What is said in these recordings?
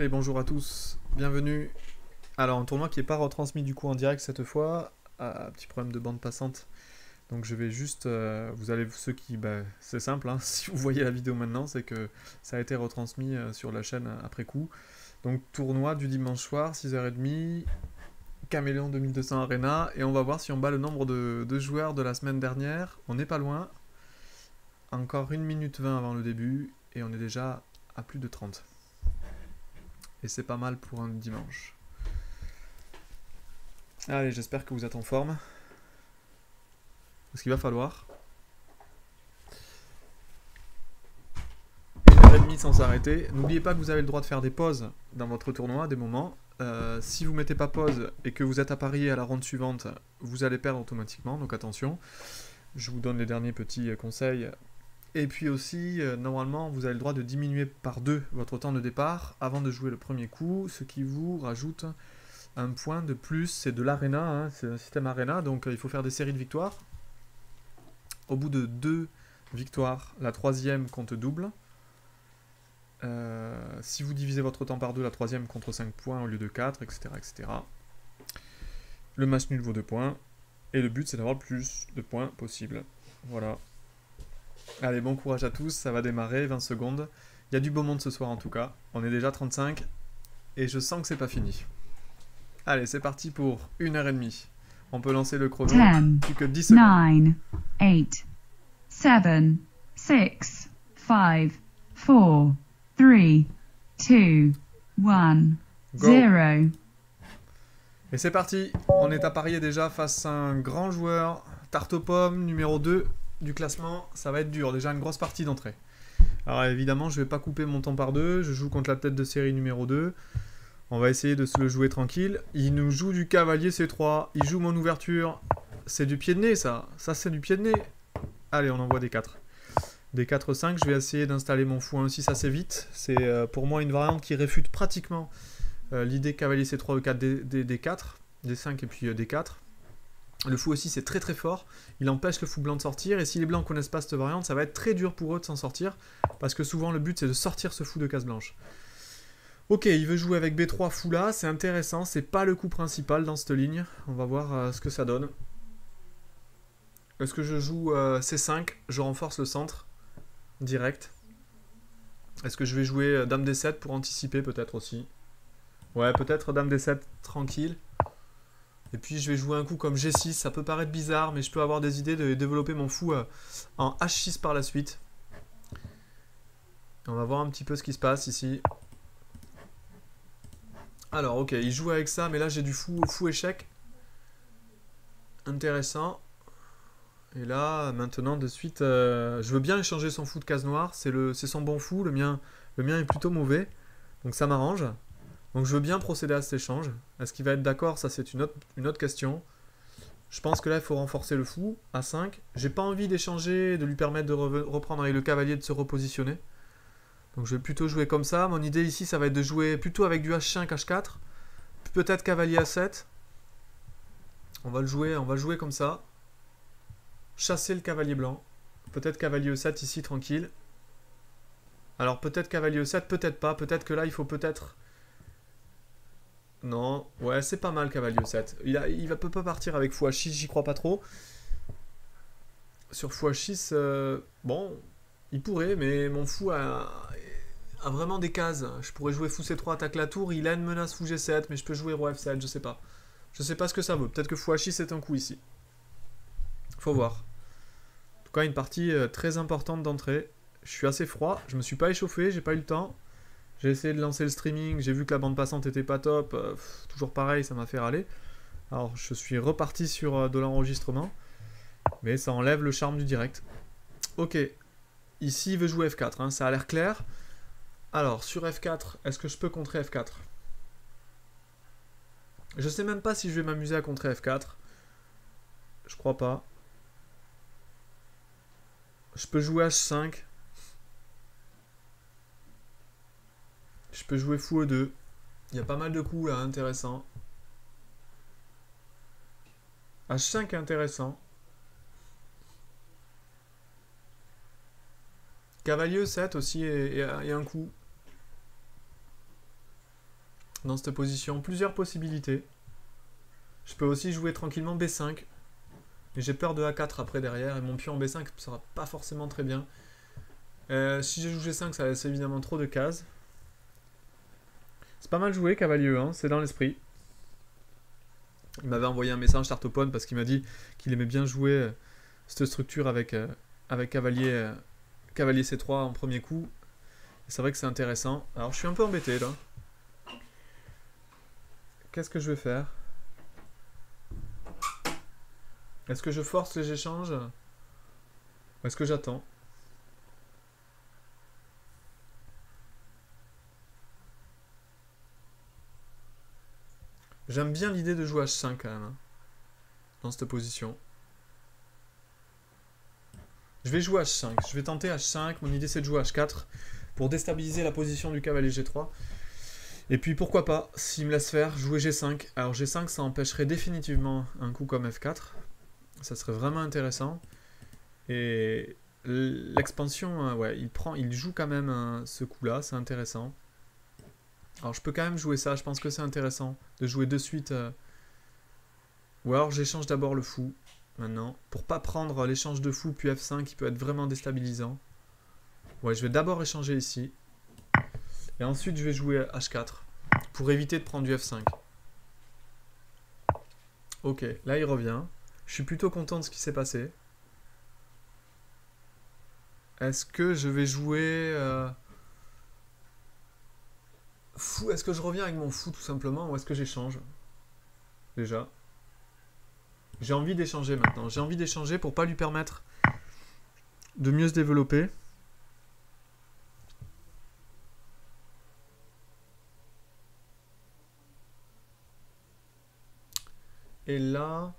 Et bonjour à tous, bienvenue. Alors un tournoi qui n'est pas retransmis du coup en direct cette fois, petit problème de bande passante. Donc je vais juste, euh, vous allez, ceux qui, bah, c'est simple, hein, si vous voyez la vidéo maintenant, c'est que ça a été retransmis euh, sur la chaîne après coup. Donc tournoi du dimanche soir, 6h30, Caméléon 2200 Arena, et on va voir si on bat le nombre de, de joueurs de la semaine dernière. On n'est pas loin, encore 1 minute 20 avant le début, et on est déjà à plus de 30. Et c'est pas mal pour un dimanche. Allez, j'espère que vous êtes en forme. Parce qu'il va falloir. Une heure et sans s'arrêter. N'oubliez pas que vous avez le droit de faire des pauses dans votre tournoi, des moments. Euh, si vous mettez pas pause et que vous êtes à parier à la ronde suivante, vous allez perdre automatiquement, donc attention. Je vous donne les derniers petits conseils et puis aussi, euh, normalement, vous avez le droit de diminuer par deux votre temps de départ avant de jouer le premier coup, ce qui vous rajoute un point de plus. C'est de l'arena, hein, c'est un système arena, donc euh, il faut faire des séries de victoires. Au bout de deux victoires, la troisième compte double. Euh, si vous divisez votre temps par deux, la troisième contre 5 points au lieu de 4, etc. etc. Le match nul vaut 2 points. Et le but, c'est d'avoir le plus de points possible. Voilà. Allez, bon courage à tous, ça va démarrer, 20 secondes. Il y a du beau monde ce soir en tout cas. On est déjà 35 et je sens que c'est pas fini. Allez, c'est parti pour une heure et demie. On peut lancer le chrono. 10, Plus que 10 secondes. 9, 8, 7, 6, 5, 4, 3, 2, 1, Go. 0. Et c'est parti. On est à parier déjà face à un grand joueur. Tarte aux pommes, numéro 2 du classement. Ça va être dur. Déjà une grosse partie d'entrée. Alors évidemment, je vais pas couper mon temps par deux. Je joue contre la tête de série numéro 2. On va essayer de se le jouer tranquille. Il nous joue du cavalier C3. Il joue mon ouverture. C'est du pied de nez, ça. Ça, c'est du pied de nez. Allez, on envoie des 4. Des 4-5, je vais essayer d'installer mon fou 1-6 assez vite. C'est euh, pour moi une variante qui réfute pratiquement euh, l'idée cavalier C3 E4 D, D, D4, D5 et puis euh, D4. Le fou aussi c'est très très fort, il empêche le fou blanc de sortir. Et si les blancs connaissent pas cette variante, ça va être très dur pour eux de s'en sortir. Parce que souvent le but c'est de sortir ce fou de case blanche. Ok, il veut jouer avec B3 fou là, c'est intéressant, c'est pas le coup principal dans cette ligne, on va voir euh, ce que ça donne. Est-ce que je joue euh, C5, je renforce le centre. Direct. Est-ce que je vais jouer euh, Dame D7 pour anticiper peut-être aussi? Ouais, peut-être Dame D7 tranquille. Et puis je vais jouer un coup comme G6, ça peut paraître bizarre, mais je peux avoir des idées de développer mon fou euh, en H6 par la suite. On va voir un petit peu ce qui se passe ici. Alors ok, il joue avec ça, mais là j'ai du fou, fou échec. Intéressant. Et là, maintenant, de suite, euh, je veux bien échanger son fou de case noire. C'est son bon fou, le mien, le mien est plutôt mauvais. Donc ça m'arrange. Donc je veux bien procéder à cet échange. Est-ce qu'il va être d'accord? Ça, c'est une autre, question. Je pense que là, il faut renforcer le fou à 5. J'ai pas envie d'échanger, de lui permettre de reprendre avec le cavalier, de se repositionner. Donc je vais plutôt jouer comme ça. Mon idée ici, ça va être de jouer plutôt avec du H5, H4. Peut-être cavalier A7. On va le jouer, on va le jouer comme ça. Chasser le cavalier blanc. Peut-être cavalier E7 ici, tranquille. Alors peut-être cavalier E7, peut-être pas. Peut-être que là, il faut peut-être... Non, ouais, c'est pas mal cavalier 7. Il, a, il va, peut pas partir avec fou H6, j'y crois pas trop. Sur fou H6, euh, bon, il pourrait, mais mon fou a, vraiment des cases. Je pourrais jouer fou C3, attaque la tour, il a une menace fou G7, mais je peux jouer roi F7, je sais pas. Je sais pas ce que ça vaut. Peut-être que fou H6 est un coup ici. Faut voir. En tout cas, une partie euh, très importante d'entrée. Je suis assez froid, je me suis pas échauffé, j'ai pas eu le temps. J'ai essayé de lancer le streaming, j'ai vu que la bande passante était pas top, euh, toujours pareil, ça m'a fait râler. Alors je suis reparti sur euh, de l'enregistrement, mais ça enlève le charme du direct. Ok, ici il veut jouer F4, hein, ça a l'air clair. Alors sur F4, est-ce que je peux contrer F4 Je sais même pas si je vais m'amuser à contrer F4. Je crois pas. Je peux jouer H5. Je peux jouer fou E2. Il y a pas mal de coups là, intéressants. H5 est intéressant. Cavalier E7 aussi est un coup. dans cette position. Plusieurs possibilités. Je peux aussi jouer tranquillement B5. Mais j'ai peur de A4 après derrière. Et mon pion en B5 sera pas forcément très bien. Euh, si je joue G5, ça laisse évidemment trop de cases. C'est pas mal joué, cavalier 1, c'est dans l'esprit. Il m'avait envoyé un message Tartopone parce qu'il m'a dit qu'il aimait bien jouer euh, cette structure avec, euh, avec cavalier, cavalier C3 en premier coup. C'est vrai que c'est intéressant. Alors je suis un peu embêté là. Qu'est-ce que je vais faire? Est-ce que je force les échanges? Ou est-ce que j'attends? J'aime bien l'idée de jouer H5 quand même. Hein, dans cette position. Je vais jouer H5. Je vais tenter H5. Mon idée c'est de jouer H4 pour déstabiliser la position du cavalier G3. Et puis pourquoi pas, s'il me laisse faire, jouer G5. Alors G5 ça empêcherait définitivement un coup comme F4. Ça serait vraiment intéressant. Et l'expansion, euh, ouais, il, prend, il joue quand même euh, ce coup-là, c'est intéressant. Alors je peux quand même jouer ça, je pense que c'est intéressant de jouer de suite. Euh, ou alors j'échange d'abord le fou, maintenant, pour pas prendre l'échange de fou puis F5 qui peut être vraiment déstabilisant. Ouais, je vais d'abord échanger ici. Et ensuite je vais jouer H4, pour éviter de prendre du F5. Ok, là il revient. Je suis plutôt content de ce qui s'est passé. Est-ce que je vais jouer... Euh, fou, est-ce que je reviens avec mon fou tout simplement ou est-ce que j'échange? Déjà. J'ai envie d'échanger maintenant. J'ai envie d'échanger pour pas lui permettre de mieux se développer. Et là,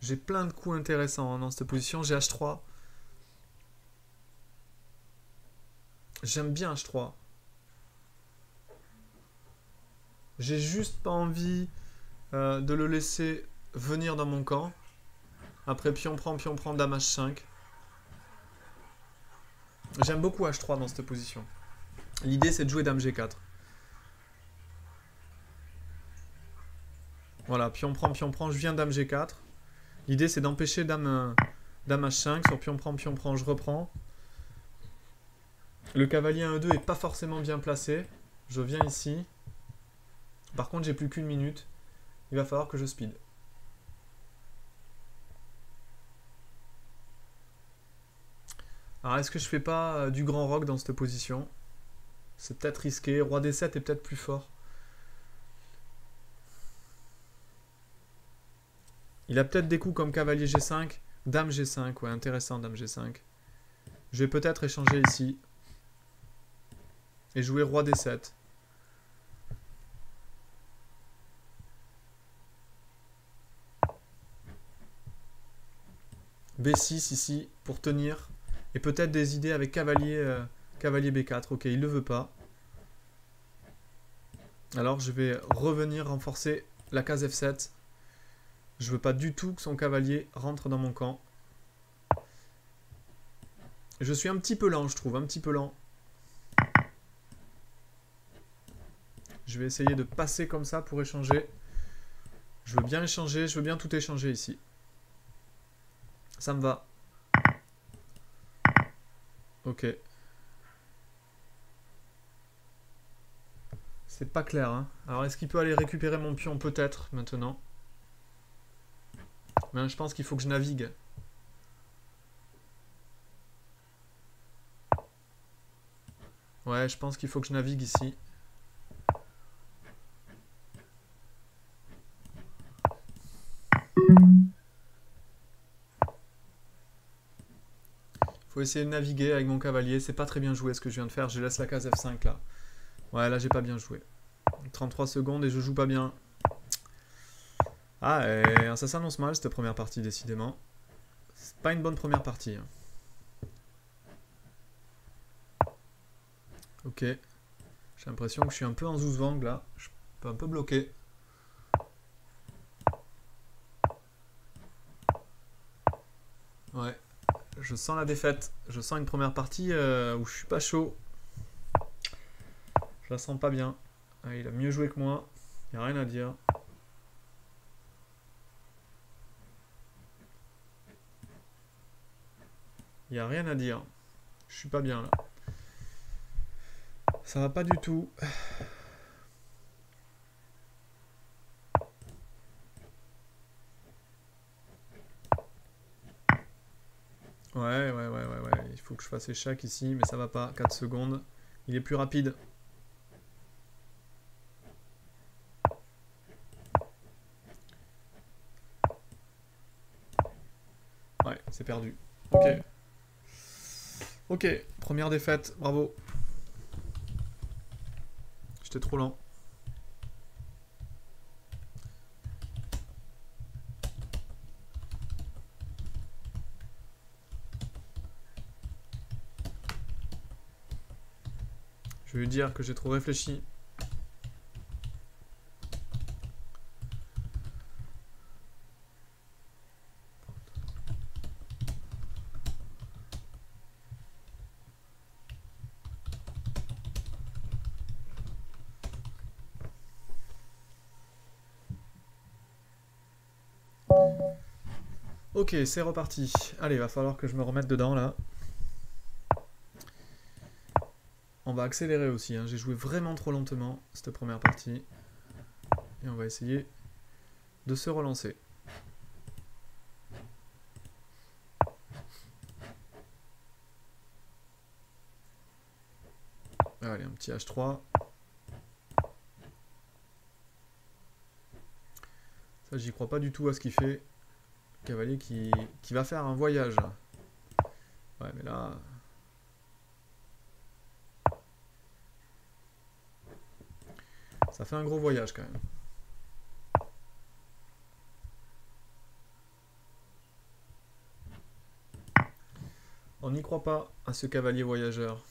j'ai plein de coups intéressants hein, dans cette position. J'ai H3. J'aime bien H3. J'ai juste pas envie euh, de le laisser venir dans mon camp. Après, pion prend, pion prend, dame H5. J'aime beaucoup H3 dans cette position. L'idée, c'est de jouer dame G4. Voilà, pion prend, pion prend, je viens dame G4. L'idée, c'est d'empêcher dame, euh, dame H5. Sur pion prend, pion prend, je reprends. Le cavalier 1-2 est pas forcément bien placé. Je viens ici. Par contre, j'ai plus qu'une minute. Il va falloir que je speed. Alors, est-ce que je fais pas euh, du grand rock dans cette position? C'est peut-être risqué. Roi D7 est peut-être plus fort. Il a peut-être des coups comme cavalier G5. Dame G5, ouais, intéressant, Dame G5. Je vais peut-être échanger ici. Et jouer Roi D7. B6 ici pour tenir. Et peut-être des idées avec cavalier, euh, cavalier B4. Ok, il ne le veut pas. Alors je vais revenir renforcer la case F7. Je veux pas du tout que son cavalier rentre dans mon camp. Je suis un petit peu lent, je trouve, un petit peu lent. Je vais essayer de passer comme ça pour échanger. Je veux bien échanger, je veux bien tout échanger ici. Ça me va. Ok. C'est pas clair. Hein. Alors, est-ce qu'il peut aller récupérer mon pion Peut-être, maintenant? Mais je pense qu'il faut que je navigue. Ouais, je pense qu'il faut que je navigue ici. Faut essayer de naviguer avec mon cavalier. C'est pas très bien joué ce que je viens de faire. Je laisse la case F5 là. Ouais, là j'ai pas bien joué. 33 secondes et je joue pas bien. Ah, et ça s'annonce mal cette première partie, décidément. C'est pas une bonne première partie. Hein. Ok. J'ai l'impression que je suis un peu en zouzvang là. Je suis un peu bloqué. Ouais. Je sens la défaite. Je sens une première partie euh, où je suis pas chaud. Je la sens pas bien. Ah, il a mieux joué que moi. Il n'y a rien à dire. Il n'y a rien à dire. Je suis pas bien là. Ça va pas du tout. Ouais, ouais, ouais, ouais, ouais. Il faut que je fasse échec ici, mais ça va pas. 4 secondes. Il est plus rapide. Ouais, c'est perdu. Ok. Ok, première défaite, bravo. J'étais trop lent. Dire que j'ai trop réfléchi. Ok, c'est reparti. Allez, va falloir que je me remette dedans là. On va accélérer aussi. hein. J'ai joué vraiment trop lentement cette première partie. Et on va essayer de se relancer. Allez, un petit H3. Ça, j'y crois pas du tout à ce qu'il fait. Cavalier qui, qui va faire un voyage. Ouais, mais là... Fait un gros voyage quand même. On n'y croit pas à ce cavalier voyageur.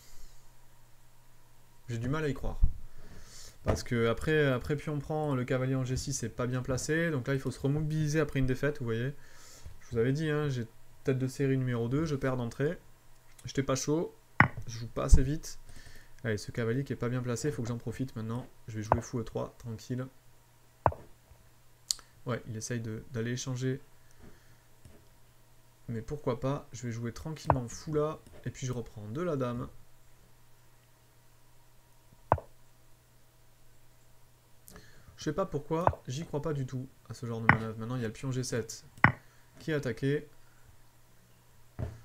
J'ai du mal à y croire. Parce que après, après pion prend, le cavalier en G6 c'est pas bien placé. Donc là il faut se remobiliser après une défaite, vous voyez. Je vous avais dit, hein, j'ai tête de série numéro 2, je perds d'entrée. J'étais pas chaud, je joue pas assez vite. Allez, ce cavalier qui est pas bien placé, il faut que j'en profite maintenant. Je vais jouer fou E3, tranquille. Ouais, il essaye d'aller échanger. Mais pourquoi pas, je vais jouer tranquillement fou là, et puis je reprends de la dame. Je sais pas pourquoi, j'y crois pas du tout à ce genre de manœuvre. Maintenant, il y a le pion G7 qui est attaqué.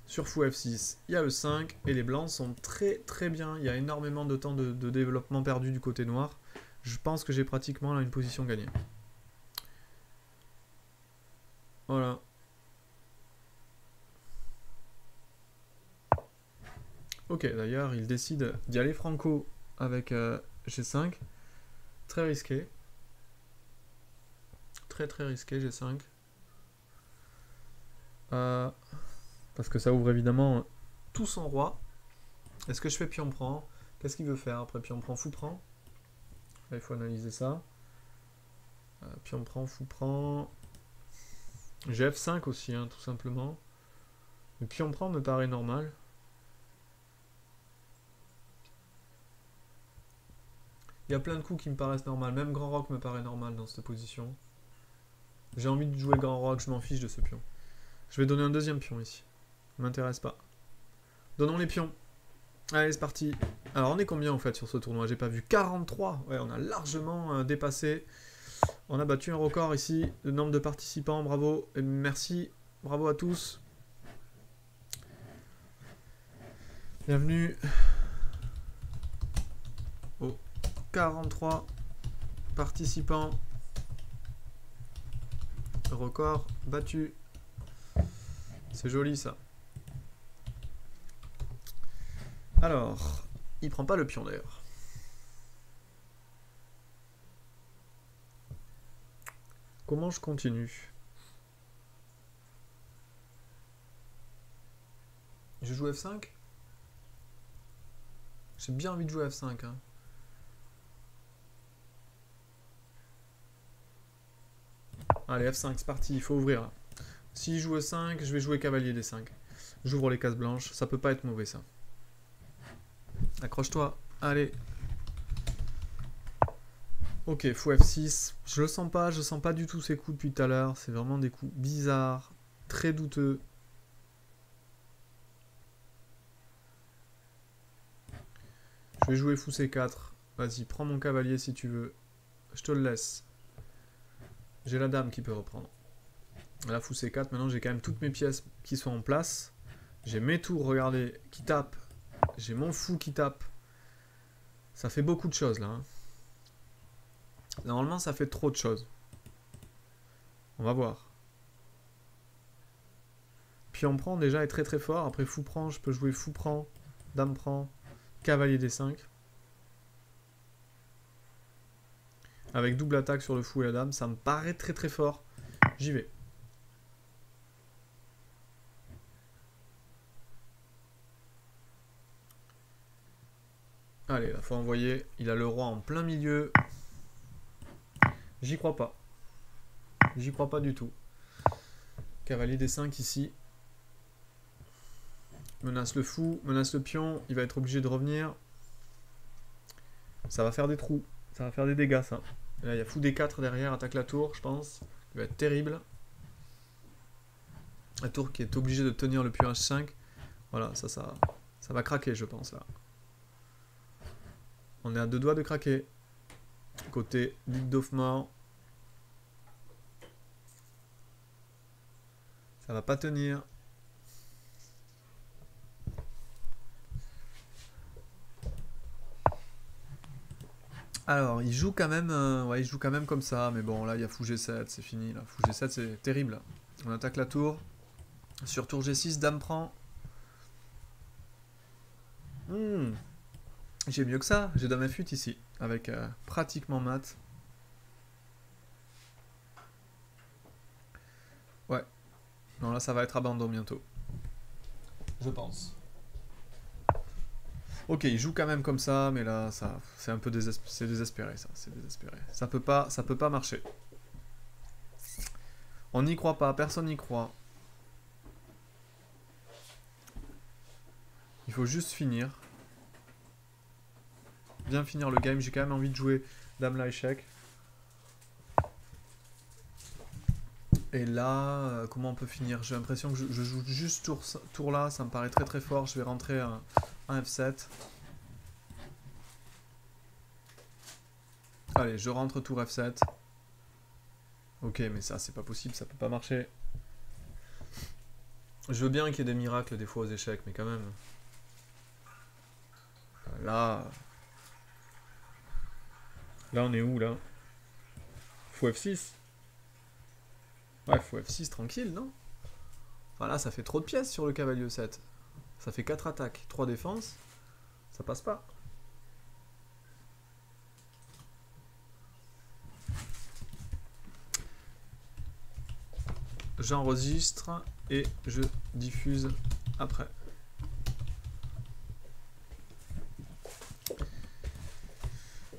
Sur fou F6, il y a le 5 et les blancs sont très très bien. Il y a énormément de temps de, développement perdu du côté noir. Je pense que j'ai pratiquement là une position gagnée. Voilà. Ok, d'ailleurs, il décide d'y aller franco avec euh, G5. Très risqué. Très très risqué G5. Euh, parce que ça ouvre évidemment tout son roi. Est-ce que je fais pion prend? Qu'est-ce qu'il veut faire après pion prend? Fou prend? Là, il faut analyser ça. Euh, pion prend fou prend. J'ai F5 aussi, hein, tout simplement. Le pion prend me paraît normal. Il y a plein de coups qui me paraissent normaux. Même grand rock me paraît normal dans cette position. J'ai envie de jouer grand rock, je m'en fiche de ce pion. Je vais donner un deuxième pion ici. M'intéresse pas. Donnons les pions. Allez, c'est parti. Alors, on est combien en fait sur ce tournoi? J'ai pas vu. 43 Ouais, on a largement euh, dépassé. On a battu un record ici. Le nombre de participants, bravo. Et merci. Bravo à tous. Bienvenue. Aux 43 participants. Record battu. C'est joli ça. Alors, il prend pas le pion d'ailleurs. Comment je continue? Je joue F5 J'ai bien envie de jouer F5. hein. Allez, F5, c'est parti, il faut ouvrir. Si je joue E5, je vais jouer cavalier D5. J'ouvre les cases blanches, ça peut pas être mauvais ça. Accroche-toi, allez. Ok, fou F6. Je le sens pas, je sens pas du tout ces coups depuis tout à l'heure. C'est vraiment des coups bizarres, très douteux. Je vais jouer fou C4. Vas-y, prends mon cavalier si tu veux. Je te le laisse. J'ai la dame qui peut reprendre. Là, fou C4. Maintenant, j'ai quand même toutes mes pièces qui sont en place. J'ai mes tours, regardez, qui tapent. J'ai mon fou qui tape. Ça fait beaucoup de choses là. hein. Normalement, ça fait trop de choses. On va voir. Pion prend déjà est très très fort. Après fou prend, je peux jouer fou prend, dame prend, cavalier D5. Avec double attaque sur le fou et la dame, ça me paraît très très fort. J'y vais. Allez, il faut envoyer. Il a le roi en plein milieu. J'y crois pas. J'y crois pas du tout. Cavalier D5 ici. Menace le fou, menace le pion. Il va être obligé de revenir. Ça va faire des trous. Ça va faire des dégâts, ça. Là, il y a fou D4 derrière, attaque la tour, je pense. Il va être terrible. La tour qui est obligée de tenir le pion H5. Voilà, ça, ça, ça va craquer, je pense, là. On est à deux doigts de craquer. Côté duc d'Offmore. Ça va pas tenir. Alors, il joue quand même, euh, ouais, il joue quand même comme ça, mais bon, là, il y a fou G7, c'est fini, là. Fou G7, c'est terrible. On attaque la tour. Sur tour G6, dame prend. Hmm. J'ai mieux que ça, j'ai dame F8 ici, avec euh, pratiquement mat. Ouais. Non, là, ça va être abandon bientôt. Je pense. Ok, il joue quand même comme ça, mais là, ça, c'est un peu désesp- désespéré, ça, c'est désespéré. Ça peut pas, ça peut pas marcher. On n'y croit pas, personne n'y croit. Il faut juste finir. Bien finir le game, j'ai quand même envie de jouer Dame la échec. Et là, euh, comment on peut finir? J'ai l'impression que je, joue juste tour, tour là, ça me paraît très très fort. Je vais rentrer un F7. Allez, je rentre tour F7. Ok, mais ça, c'est pas possible, ça peut pas marcher. Je veux bien qu'il y ait des miracles des fois aux échecs, mais quand même. Là. Là, on est où là? Fou F6 Ouais, fou F6 tranquille, non? Enfin là, ça fait trop de pièces sur le cavalier 7. Ça fait 4 attaques, 3 défenses. Ça passe pas. J'enregistre et je diffuse après.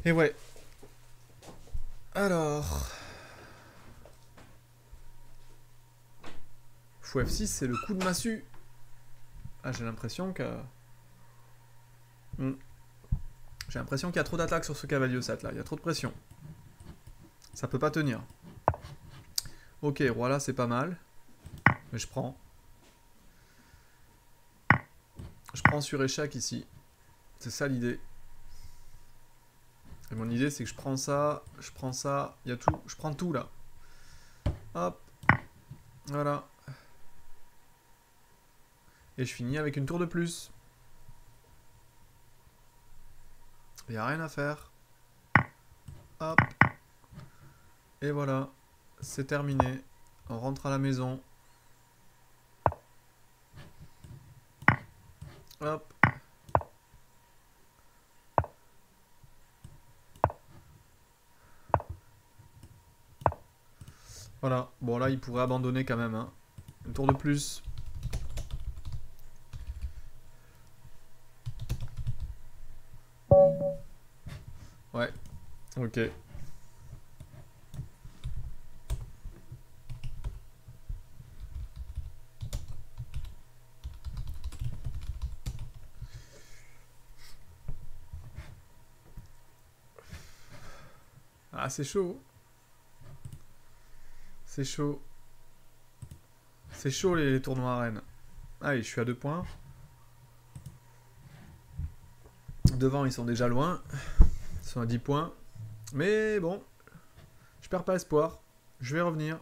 Et ouais. Alors. Fou F6, c'est le coup de massue. Ah, j'ai l'impression que. Hmm. J'ai l'impression qu'il y a trop d'attaques sur ce cavalier 7 là. Il y a trop de pression. Ça peut pas tenir. Ok, roi là, c'est pas mal. Mais je prends. Je prends sur échec ici. C'est ça l'idée. Et mon idée, c'est que je prends ça, je prends ça, il y a tout, je prends tout là. Hop. Voilà. Et je finis avec une tour de plus. Il n'y a rien à faire. Hop. Et voilà. C'est terminé. On rentre à la maison. Hop. Voilà. Bon, là, il pourrait abandonner quand même. Hein. Un tour de plus. Ouais. Ok. Ah, c'est chaud. C'est chaud. C'est chaud les, tournois à. Allez, je suis à deux points. Devant, ils sont déjà loin. Ils sont à 10 points. Mais bon, je perds pas espoir. Je vais revenir.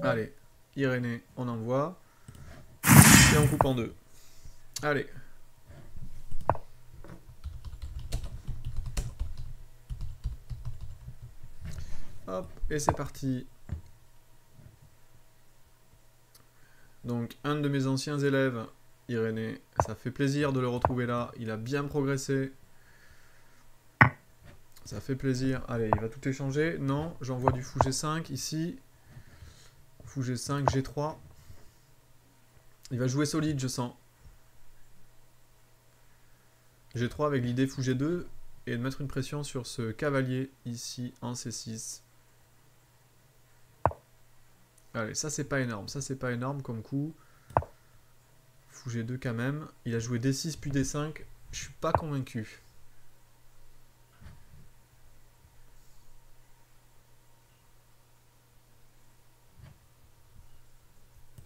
Allez, Irénée, on envoie. Et on coupe en deux. Allez. Hop, et c'est parti. Donc, un de mes anciens élèves, Irénée, ça fait plaisir de le retrouver là. Il a bien progressé. Ça fait plaisir. Allez, il va tout échanger. Non, j'envoie du fou G5 ici. Fou G5, G3. Il va jouer solide, je sens. G3 avec l'idée fou G2 et de mettre une pression sur ce cavalier ici en C6. Allez, ça c'est pas énorme. Ça c'est pas énorme comme coup. Fou G2 quand même. Il a joué D6 puis D5. Je suis pas convaincu.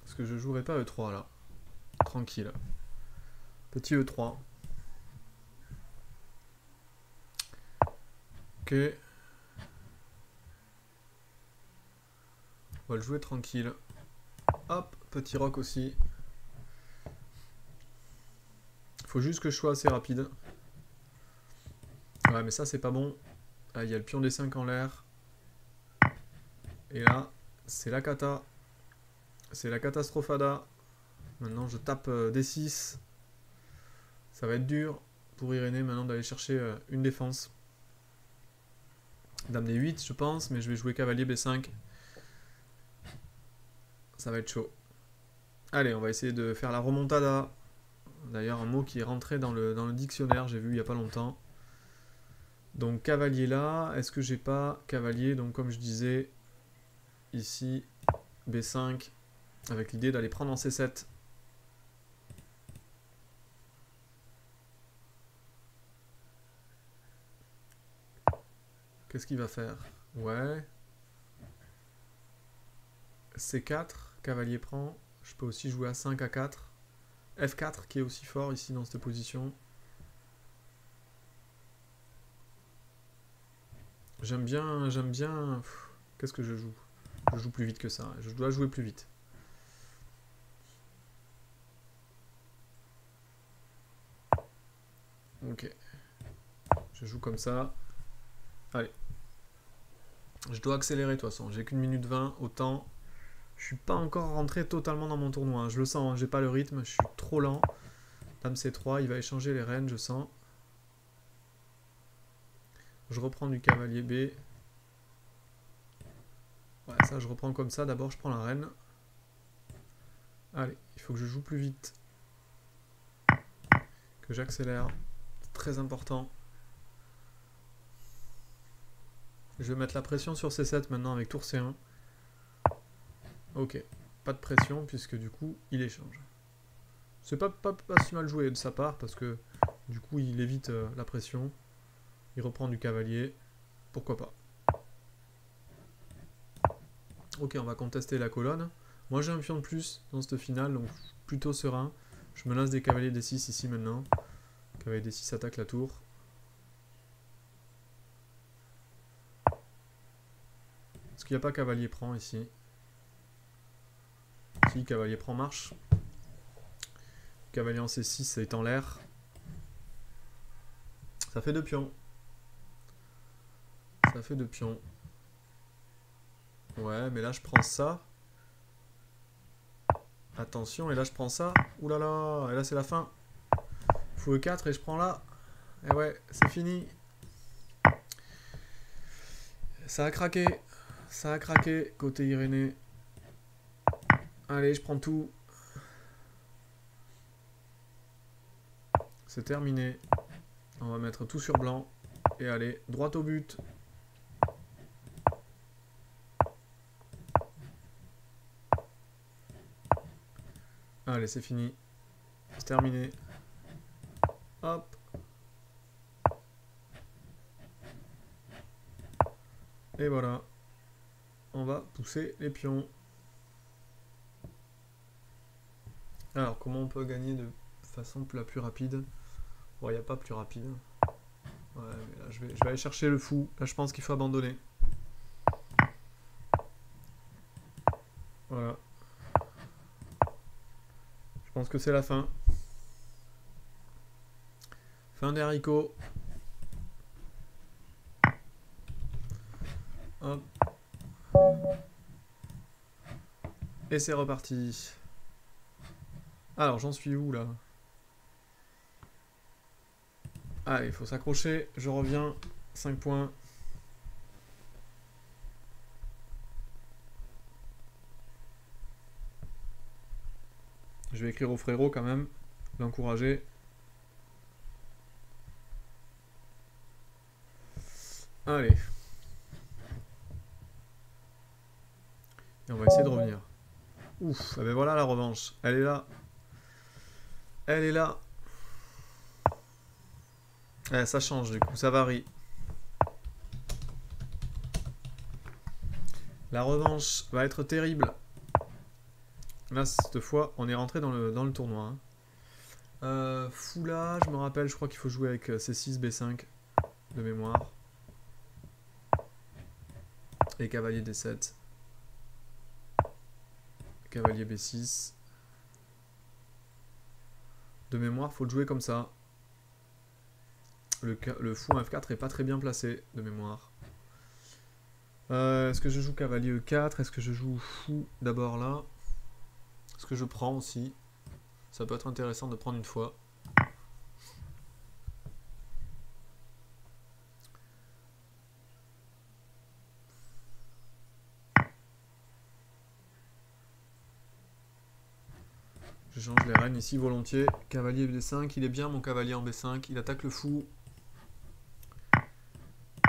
Parce que je jouerai pas E3 là. Tranquille. Petit E3. Ok. On va le jouer tranquille. Hop, petit rock aussi. Faut juste que je sois assez rapide. Ouais, mais ça, c'est pas bon. Ah, il y a le pion des 5 en l'air. Et là, c'est la cata. C'est la catastrophada. Maintenant, je tape euh, D6. Ça va être dur pour Irénée maintenant d'aller chercher euh, une défense. Dame D8, je pense, mais je vais jouer cavalier B5. Ça va être chaud. Allez, on va essayer de faire la remontada. D'ailleurs, un mot qui est rentré dans le, dictionnaire, j'ai vu il n'y a pas longtemps. Donc, cavalier là. Est-ce que j'ai pas cavalier? Donc, comme je disais, ici, B5, avec l'idée d'aller prendre en C7. Qu'est-ce qu'il va faire? Ouais. C4, cavalier prend. Je peux aussi jouer à 5 à 4. F4 qui est aussi fort ici dans cette position. J'aime bien, j'aime bien... Qu'est-ce que je joue? Je joue plus vite que ça. Je dois jouer plus vite. Ok. Je joue comme ça. Allez. Je dois accélérer de toute façon. J'ai qu'une minute 20. Autant. Je suis pas encore rentré totalement dans mon tournoi. hein. Je le sens. hein. J'ai pas le rythme. Je suis trop lent. Dame C3. Il va échanger les reines. Je sens. Je reprends du cavalier B. Ouais, ça, je reprends comme ça. D'abord, je prends la reine. Allez, il faut que je joue plus vite. Que j'accélère. Très important. Je vais mettre la pression sur C7 maintenant avec tour C1. Ok, pas de pression puisque du coup, il échange. C'est pas, pas, pas si mal joué de sa part parce que du coup, il évite euh, la pression. Il reprend du cavalier. Pourquoi pas. Ok, on va contester la colonne. Moi, j'ai un pion de plus dans cette finale, donc plutôt serein. Je me lance des cavaliers D6 ici maintenant. Cavalier D6 attaque la tour. Est-ce qu'il n'y a pas cavalier prend ici Cavalier prend marche. Cavalier en C6, ça est en l'air. Ça fait deux pions. Ça fait deux pions. Ouais, mais là je prends ça. Attention, et là je prends ça. Ouh là là, et là c'est la fin. Fou E4 et je prends là. Et ouais, c'est fini. Ça a craqué. Ça a craqué côté Irénée. Allez, je prends tout. C'est terminé. On va mettre tout sur blanc. Et allez, droit au but. Allez, c'est fini. C'est terminé. Hop. Et voilà. On va pousser les pions. Alors, comment on peut gagner de façon la plus rapide? Bon, il n'y a pas plus rapide. Ouais, je vais aller chercher le fou. Là, je pense qu'il faut abandonner. Voilà. Je pense que c'est la fin. Fin des haricots. Hop. Et c'est reparti. Alors, j'en suis où là? Allez, il faut s'accrocher. Je reviens. 5 points. Je vais écrire au frérot quand même. L'encourager. Allez. Et on va essayer de revenir. Ouf, ah ben voilà la revanche. Elle est là. Elle est là. Eh, ça change du coup, ça varie. La revanche va être terrible. Là, cette fois, on est rentré dans le, tournoi. Hein. Euh, Foula, je me rappelle, je crois qu'il faut jouer avec C6, B5 de mémoire. Et cavalier D7. Cavalier B6. De mémoire, faut le jouer comme ça. Le, fou F4 est pas très bien placé, de mémoire. Euh, est-ce que je joue cavalier E4 Est-ce que je joue fou d'abord là? Est-ce que je prends aussi? Ça peut être intéressant de prendre une fois. Je change les rênes ici volontiers. Cavalier B5, il est bien mon cavalier en B5. Il attaque le fou.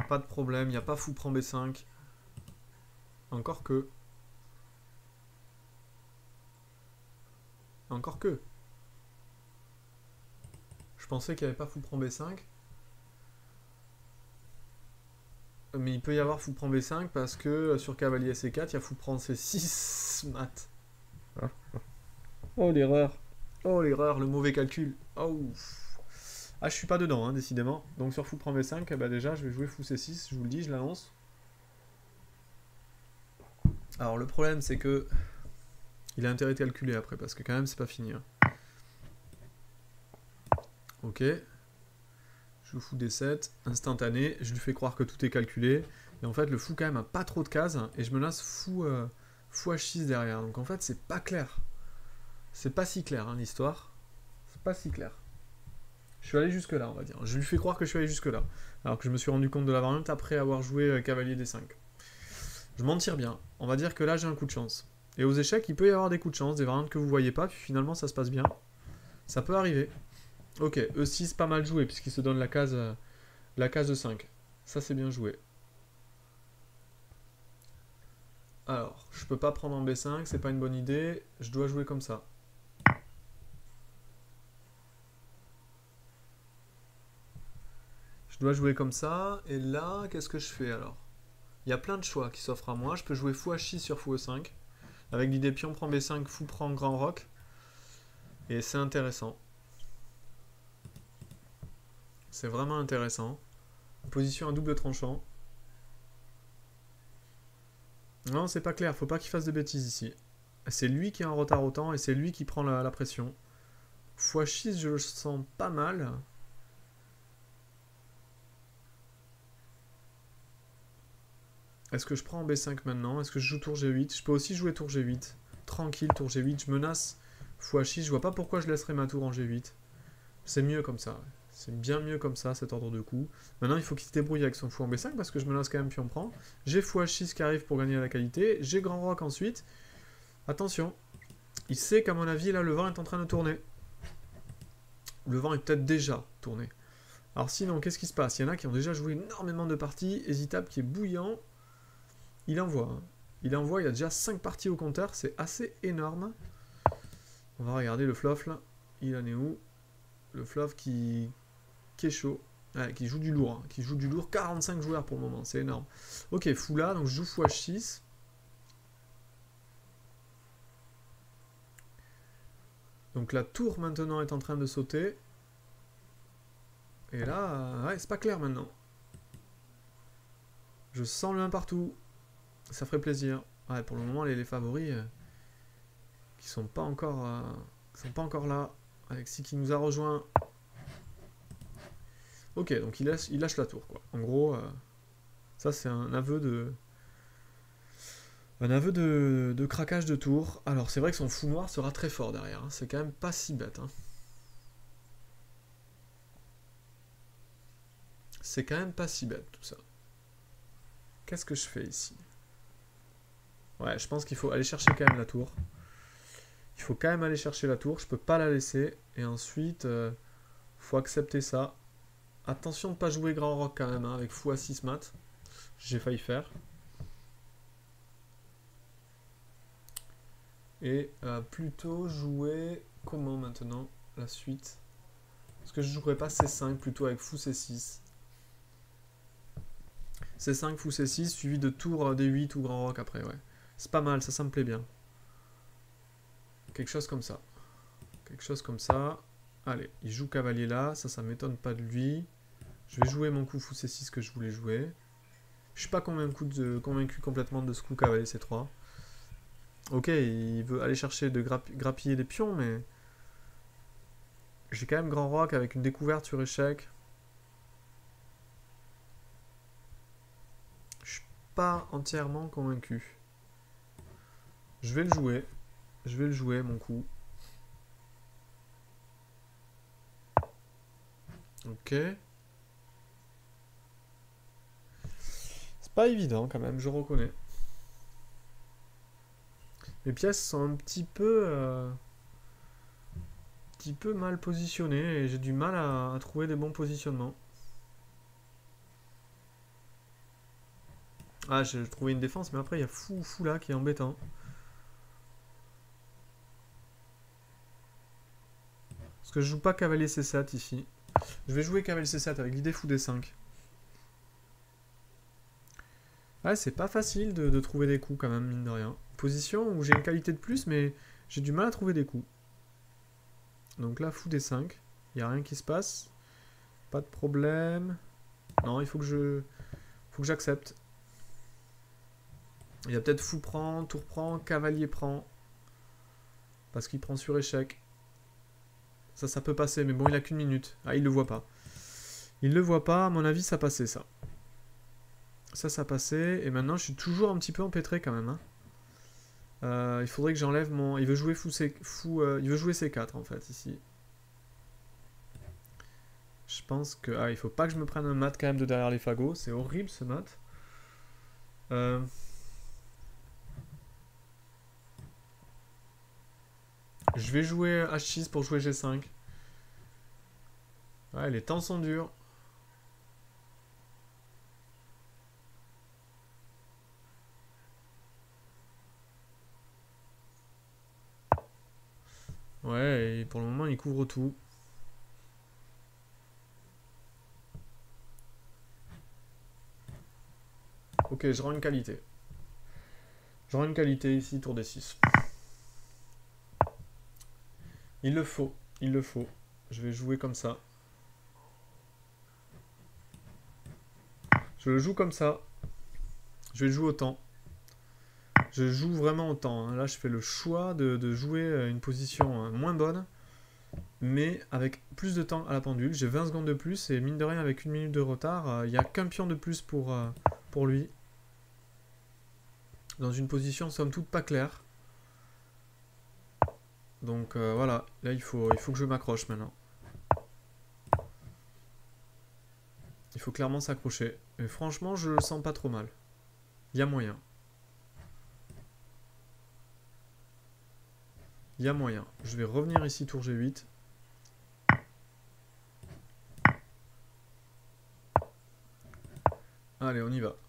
Pas de problème, il n'y a pas fou prend B5. Encore que. Encore que. Je pensais qu'il n'y avait pas fou prend B5. Mais il peut y avoir fou prend B5 parce que sur cavalier C4, il y a fou prend C6 mat. Oh l'erreur. Oh l'erreur, le mauvais calcul. Oh. Ah, je suis pas dedans, hein, décidément. Donc sur fou prend V5, eh ben, déjà, je vais jouer fou C6, je vous le dis, je l'annonce. Alors le problème, c'est que il a intérêt de calculer après, parce que quand même, c'est pas fini. Hein. Ok. Je joue fou D7, instantané, je lui fais croire que tout est calculé. Et en fait, le fou quand même a pas trop de cases, et je me laisse fou, euh, fou H6 derrière. Donc en fait, c'est pas clair. C'est pas si clair, hein, l'histoire. C'est pas si clair. Je suis allé jusque là, on va dire. Je lui fais croire que je suis allé jusque là. Alors que je me suis rendu compte de la variante après avoir joué euh, cavalier D5. Je m'en tire bien. On va dire que là, j'ai un coup de chance. Et aux échecs, il peut y avoir des coups de chance, des variantes que vous voyez pas, puis finalement, ça se passe bien. Ça peut arriver. Ok, E6, pas mal joué, puisqu'il se donne la case, euh, la case de 5. Ça, c'est bien joué. Alors, je peux pas prendre en B5, c'est pas une bonne idée. Je dois jouer comme ça. Je dois jouer comme ça. Et là, qu'est-ce que je fais alors? Il y a plein de choix qui s'offrent à moi. Je peux jouer fou H6 sur fou E5. Avec l'idée pion prend B5, fou prend grand roc. Et c'est intéressant. C'est vraiment intéressant. Position à double tranchant. Non, c'est pas clair. Faut pas qu'il fasse de bêtises ici. C'est lui qui est en retard au temps et c'est lui qui prend la, pression. Fou H6, je le sens pas mal. Est-ce que je prends en B5 maintenant? Est-ce que je joue tour G8 Je peux aussi jouer tour G8. Tranquille, tour G8. Je menace fou H6. Je vois pas pourquoi je laisserai ma tour en G8. C'est mieux comme ça. C'est bien mieux comme ça, cet ordre de coup. Maintenant, il faut qu'il se débrouille avec son fou en B5 parce que je menace quand même puis on prend. J'ai fou H6 qui arrive pour gagner la qualité. J'ai grand roc ensuite. Attention. Il sait qu'à mon avis, là, le vent est en train de tourner. Le vent est peut-être déjà tourné. Alors sinon, qu'est-ce qui se passe? Il y en a qui ont déjà joué énormément de parties. Hésitable qui est bouillant. Il envoie. Hein. Il envoie, il y a déjà 5 parties au compteur, c'est assez énorme. On va regarder le fluff là. Il en est où? Le fluff qui... est chaud. Qui joue du lourd. hein, Qui joue du lourd. 45 joueurs pour le moment. C'est énorme. Ok, fou là. Donc je joue fou H6. Donc la tour maintenant est en train de sauter. Et là, ouais, c'est pas clair maintenant. Je sens le 1 partout. Ça ferait plaisir. Ouais, pour le moment, les, favoris euh, qui sont pas encore, euh, sont pas encore là. Alexis qui nous a rejoint. Ok, donc il lâche, la tour. En gros, euh, ça c'est un aveu de, un aveu de, de craquage de tour. Alors c'est vrai que son fou noir sera très fort derrière. hein. C'est quand même pas si bête. hein. C'est quand même pas si bête tout ça. Qu'est-ce que je fais ici? Ouais, je pense qu'il faut aller chercher quand même la tour. Il faut quand même aller chercher la tour. Je peux pas la laisser. Et ensuite, euh, faut accepter ça. Attention de pas jouer grand rock quand même, hein, avec fou à 6 mat. J'ai failli faire. Et euh, plutôt jouer comment maintenant la suite? Est-ce que je jouerais pas C5 plutôt avec fou C6 C5, fou C6, suivi de tour euh, D8 ou grand rock après, ouais. C'est pas mal, ça, ça me plaît bien. Quelque chose comme ça. Quelque chose comme ça. Allez, il joue cavalier là, ça, ça m'étonne pas de lui. Je vais jouer mon coup fou C6 que je voulais jouer. Je suis pas convaincu, complètement de ce coup cavalier C3. Ok, il veut aller chercher de grapp- grappiller des pions, mais... J'ai quand même grand rock avec une découverte sur échec. Je suis pas entièrement convaincu. Je vais le jouer. Je vais le jouer, mon coup. Ok. C'est pas évident quand même, je reconnais. Mes pièces sont un petit peu... euh, un petit peu mal positionnées et j'ai du mal à, à trouver des bons positionnements. Ah, j'ai trouvé une défense, mais après il y a fou, fou là qui est embêtant. Parce que je joue pas cavalier C7 ici. Je vais jouer cavalier C7 avec l'idée fou D5. Ouais, c'est pas facile de, trouver des coups quand même, mine de rien. Position où j'ai une qualité de plus, mais j'ai du mal à trouver des coups. Donc là, fou D5. Il n'y a rien qui se passe. Pas de problème. Non, il faut que je. faut que j'accepte. Il y a peut-être fou prend, tour prend, cavalier prend. Parce qu'il prend sur échec. Ça, ça peut passer, mais bon, il a qu'une minute. Ah, il le voit pas. Il le voit pas, à mon avis, ça passait ça. Ça, ça passait. Et maintenant, je suis toujours un petit peu empêtré quand même. hein. Euh, il faudrait que j'enlève mon. Il veut jouer fou, C... fou euh, il veut jouer C4 en fait ici. Je pense que ah il faut pas que je me prenne un mat quand même de derrière les fagots. C'est horrible ce mat. Euh, Je vais jouer H6 pour jouer G5. Ouais, les temps sont durs. Ouais, pour le moment, il couvre tout. Ok, je rends une qualité. Je rends une qualité ici, tour D6. Il le faut, il le faut. Je vais jouer comme ça. Je le joue comme ça. Je vais le jouer autant. Je joue vraiment autant. hein. Là, je fais le choix de, jouer euh, une position euh, moins bonne, mais avec plus de temps à la pendule. J'ai 20 secondes de plus et mine de rien, avec une minute de retard, euh, il n'y a qu'un pion de plus euh, pour lui. Dans une position somme toute pas claire. Donc euh, voilà, là il faut, il faut que je m'accroche maintenant. Il faut clairement s'accrocher. Et franchement, je le sens pas trop mal. Il y a moyen. Il y a moyen. Je vais revenir ici tour G8. Allez, on y va. «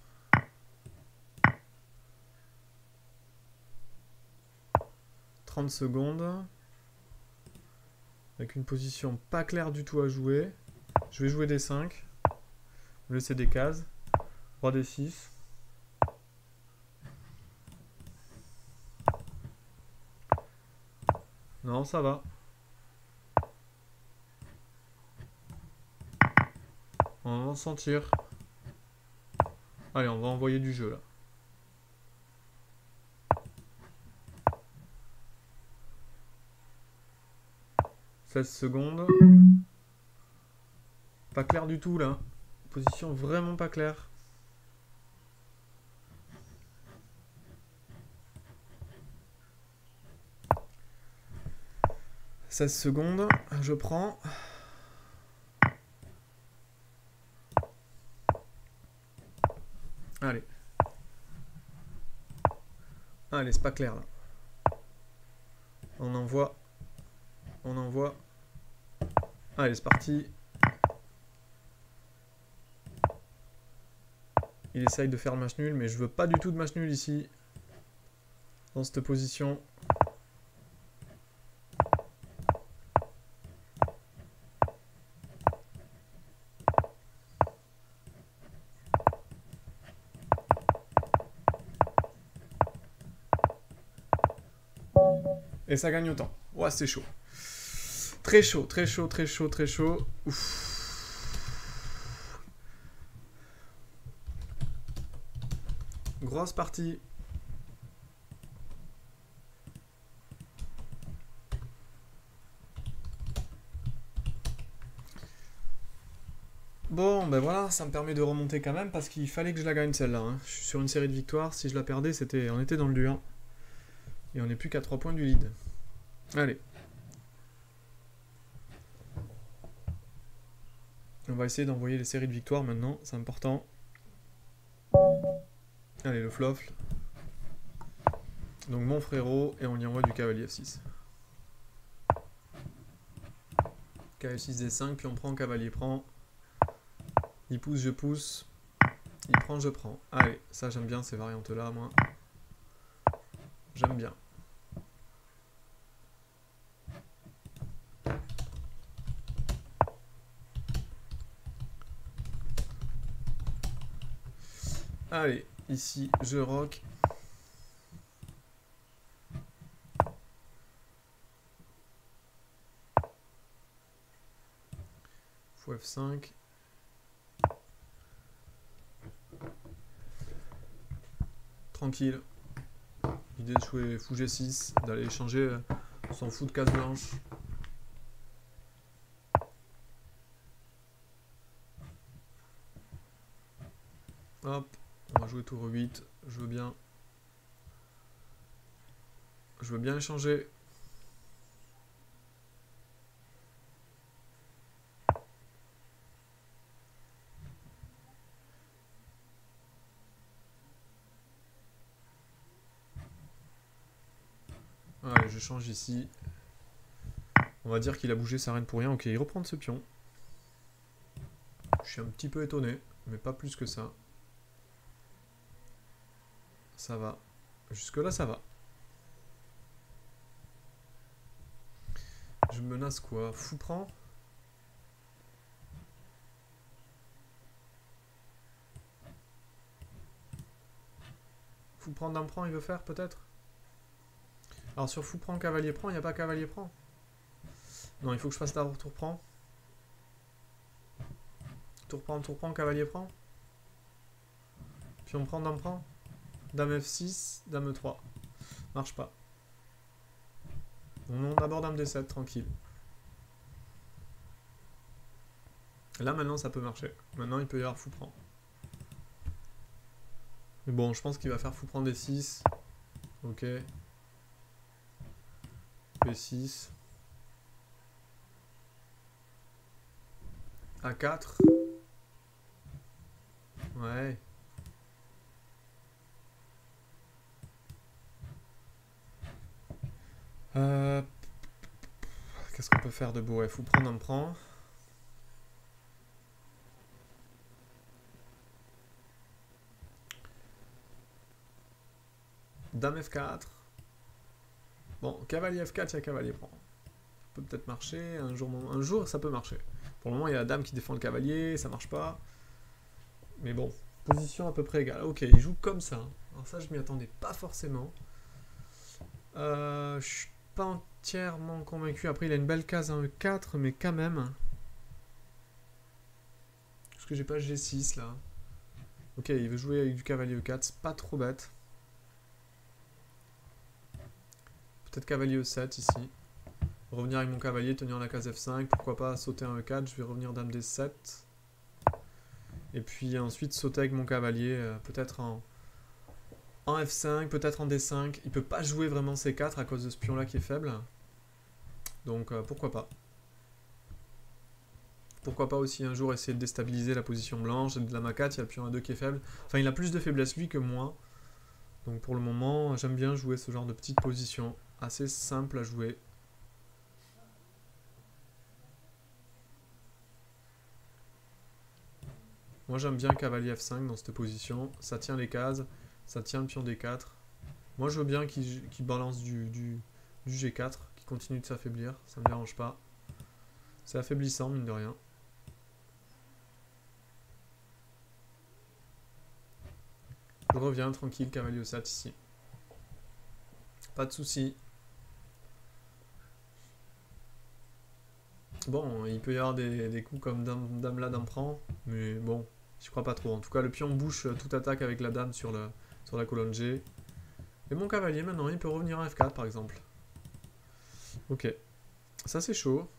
30 secondes. Avec une position pas claire du tout à jouer. Je vais jouer des 5. laisser des cases. Roi D6. Non, ça va. On va en sentir. Allez, on va envoyer du jeu là. 16 secondes. Pas clair du tout là. Position vraiment pas claire. « 16 secondes, je prends. Allez. Allez, c'est pas clair là. On envoie on envoie. Allez, c'est parti. Il essaye de faire le match nul, mais je veux pas du tout de match nul ici. Dans cette position. Et ça gagne autant. Ouais, c'est chaud. Très chaud, très chaud, très chaud, très chaud. Grosse partie. Bon, ben voilà, ça me permet de remonter quand même parce qu'il fallait que je la gagne celle-là. Hein. Je suis sur une série de victoires. Si je la perdais, c'était, on était dans le dur. Et on n'est plus qu'à 3 points du lead. Allez. On va essayer d'envoyer les séries de victoires maintenant, c'est important. Allez, le flofle. Donc mon frérot, et on y envoie du cavalier F6. Cavalier 6 D5, puis on prend cavalier prend. Il pousse, je pousse. Il prend, je prends. Allez, ça j'aime bien ces variantes-là, moi. J'aime bien. Allez, ici, je rock. Fou F5. Tranquille. L'idée de jouer fou G6, d'aller échanger, euh, on s'en fout de case blanche. Hop. Tour 8. Je veux bien. Je veux bien échanger. Je change ici. On va dire qu'il a bougé sa reine pour rien. Ok, il reprend ce pion. Je suis un petit peu étonné, mais pas plus que ça. Ça va. Jusque-là, ça va. Je menace quoi? Fou prend? Fou prend d'un il veut faire peut-être? Alors sur fou prend, cavalier prend, il n'y a pas cavalier prend? Non, il faut que je fasse d'abord tour prend. Tour prend, tour prend, cavalier prend? Puis on prend d'un prend? Dame F6, Dame 3. Marche pas. Non, d'abord Dame D7, tranquille. Là, maintenant, ça peut marcher. Maintenant, il peut y avoir fou prend. Mais bon, je pense qu'il va faire fou prendre D6. Ok. P6. A4. Ouais. Euh, qu'est-ce qu'on peut faire de beau? Fou prendre, on prend. Dame F4. Bon, cavalier F4, il y a cavalier prend. Ça peut peut-être marcher. Un jour, un jour, ça peut marcher. Pour le moment, il y a la dame qui défend le cavalier, ça marche pas. Mais bon, position à peu près égale. Ok, il joue comme ça. Alors ça, je m'y attendais pas forcément. Euh, entièrement convaincu. Après, il a une belle case en E4, mais quand même. Est-ce que j'ai pas G6 là Ok, il veut jouer avec du cavalier E4, c'est pas trop bête. Peut-être cavalier E7 ici. Revenir avec mon cavalier, tenir la case F5. Pourquoi pas sauter un E4. Je vais revenir dame D7. Et puis ensuite sauter avec mon cavalier, euh, peut-être en, en F5, peut-être en D5. Il peut pas jouer vraiment C4 à cause de ce pion-là qui est faible. Donc euh, pourquoi pas. Pourquoi pas aussi un jour essayer de déstabiliser la position blanche. De la ma4, il y a le pion A2 qui est faible. Enfin, il a plus de faiblesse lui que moi. Donc pour le moment, j'aime bien jouer ce genre de petite position. Assez simple à jouer. Moi j'aime bien cavalier F5 dans cette position. Ça tient les cases, ça tient le pion D4. Moi je veux bien qu'il balance du, du, G4, qui continue de s'affaiblir. Ça me dérange pas. C'est affaiblissant mine de rien. Je reviens tranquille, cavalier au ici. Pas de soucis. Bon, il peut y avoir des, coups comme dame, dame là, dame prend, mais bon, je crois pas trop. En tout cas, le pion bouche euh, toute attaque avec la dame sur, le, sur la colonne G. Et mon cavalier, maintenant, il peut revenir en F4, par exemple. Ok. Ça, c'est chaud.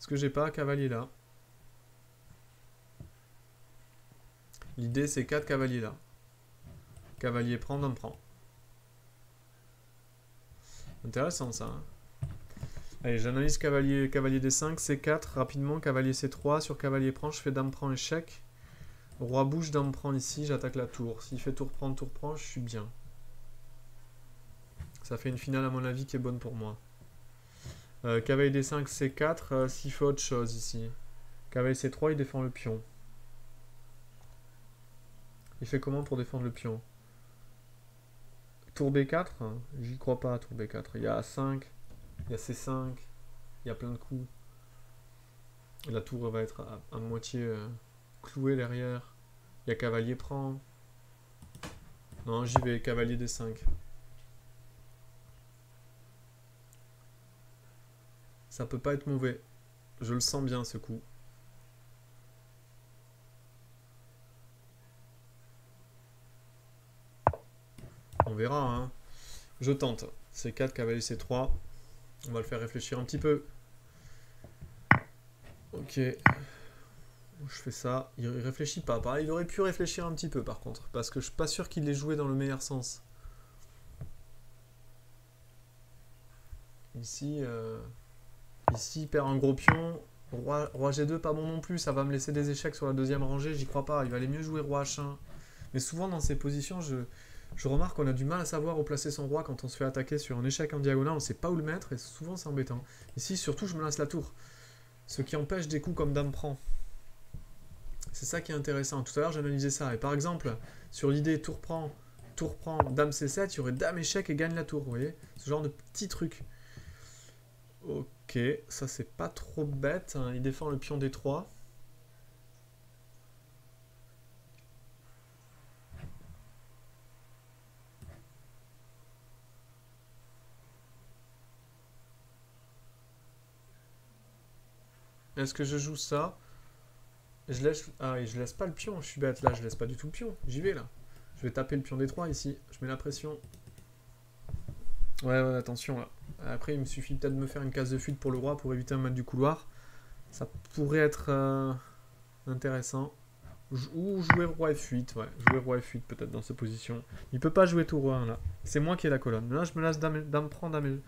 Est-ce que j'ai pas cavalier là? L'idée, c'est 4 cavaliers là. Cavalier prend, dame prend. Intéressant, ça. Hein. Allez, j'analyse cavalier, cavalier D5, C4, rapidement, cavalier C3, sur cavalier prend, je fais dame prend échec. Roi bouge, dame prend ici, j'attaque la tour. S'il fait tour prend, tour prend, je suis bien. Ça fait une finale à mon avis qui est bonne pour moi. Euh, cavalier D5, C4, euh, s'il fait autre chose ici. Cavalier C3, il défend le pion. Il fait comment pour défendre le pion? Tour B4 J'y crois pas, tour B4. Il y a A5. Il y a C5. Il y a plein de coups. La tour va être à, moitié euh, clouée derrière. Il y a cavalier prend. Non, j'y vais. Cavalier D5. Ça peut pas être mauvais. Je le sens bien ce coup. On verra. Hein. Je tente. C4, cavalier C3. On va le faire réfléchir un petit peu. Ok. Je fais ça. Il réfléchit pas. Il aurait pu réfléchir un petit peu par contre. Parce que je suis pas sûr qu'il l'ait joué dans le meilleur sens. Ici, euh, ici, il perd un gros pion. Roi, roi, G2, pas bon non plus. Ça va me laisser des échecs sur la deuxième rangée. J'y crois pas. Il valait mieux jouer roi H1. Mais souvent, dans ces positions, je, remarque qu'on a du mal à savoir où placer son roi quand on se fait attaquer sur un échec en diagonale, on sait pas où le mettre et souvent c'est embêtant. Ici surtout je me laisse la tour, ce qui empêche des coups comme dame prend. C'est ça qui est intéressant. Tout à l'heure j'analysais ça et par exemple sur l'idée tour prend, tour prend, dame c7, il y aurait dame échec et gagne la tour, vous voyez? Ce genre de petit truc. Ok, ça c'est pas trop bête, hein. il défend le pion d3. Est-ce que je joue ça? Je laisse... Ah, je laisse pas le pion, je suis bête. Là, je laisse pas du tout le pion. J'y vais, là. Je vais taper le pion des 3 ici. Je mets la pression. Ouais, ouais, attention, là. Après, il me suffit peut-être de me faire une case de fuite pour le roi pour éviter un mètre du couloir. Ça pourrait être euh, intéressant. Ou jouer roi F8, ouais. Jouer roi F8 peut-être dans cette position. Il peut pas jouer tout roi 1, là. C'est moi qui ai la colonne. Là, je me laisse dame, dame prend, dame...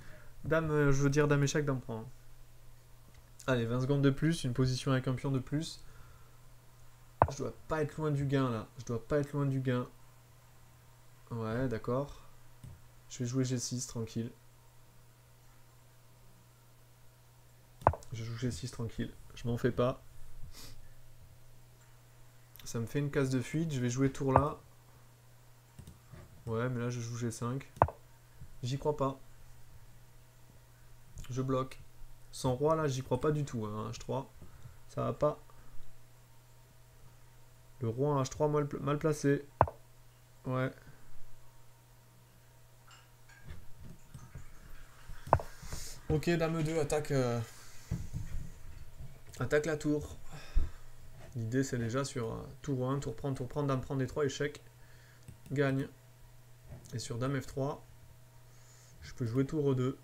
Dame, euh, je veux dire dame échec, dame prend. Allez, 20 secondes de plus, une position avec un pion de plus. Je dois pas être loin du gain là. Je dois pas être loin du gain. Ouais, d'accord. Je vais jouer G6 tranquille. Je joue G6 tranquille. Je m'en fais pas. Ça me fait une case de fuite. Je vais jouer tour là. Ouais, mais là je joue G5. J'y crois pas. Je bloque. Son roi là, j'y crois pas du tout, hein, H3. Ça va pas. Le roi en H3 mal, mal placé. Ouais. Ok, dame 2, attaque, euh, attaque la tour. L'idée, c'est déjà sur euh, tour 1, tour prendre, tour prendre, dame prendre des 3 échecs. Gagne. Et sur dame F3, je peux jouer tour 2.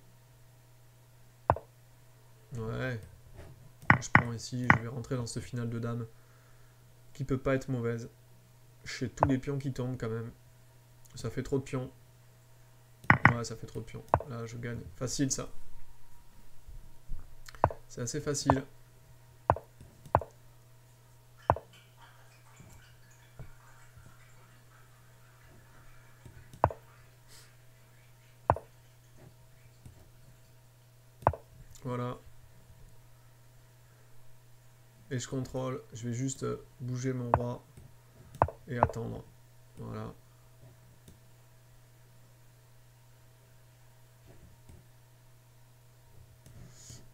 Ouais. Je prends ici, je vais rentrer dans ce final de dame. Qui peut pas être mauvaise. Chez tous les pions qui tombent quand même. Ça fait trop de pions. Ouais, ça fait trop de pions. Là, je gagne. Facile ça. C'est assez facile. Voilà. Je contrôle. Je vais juste bouger mon roi et attendre. Voilà.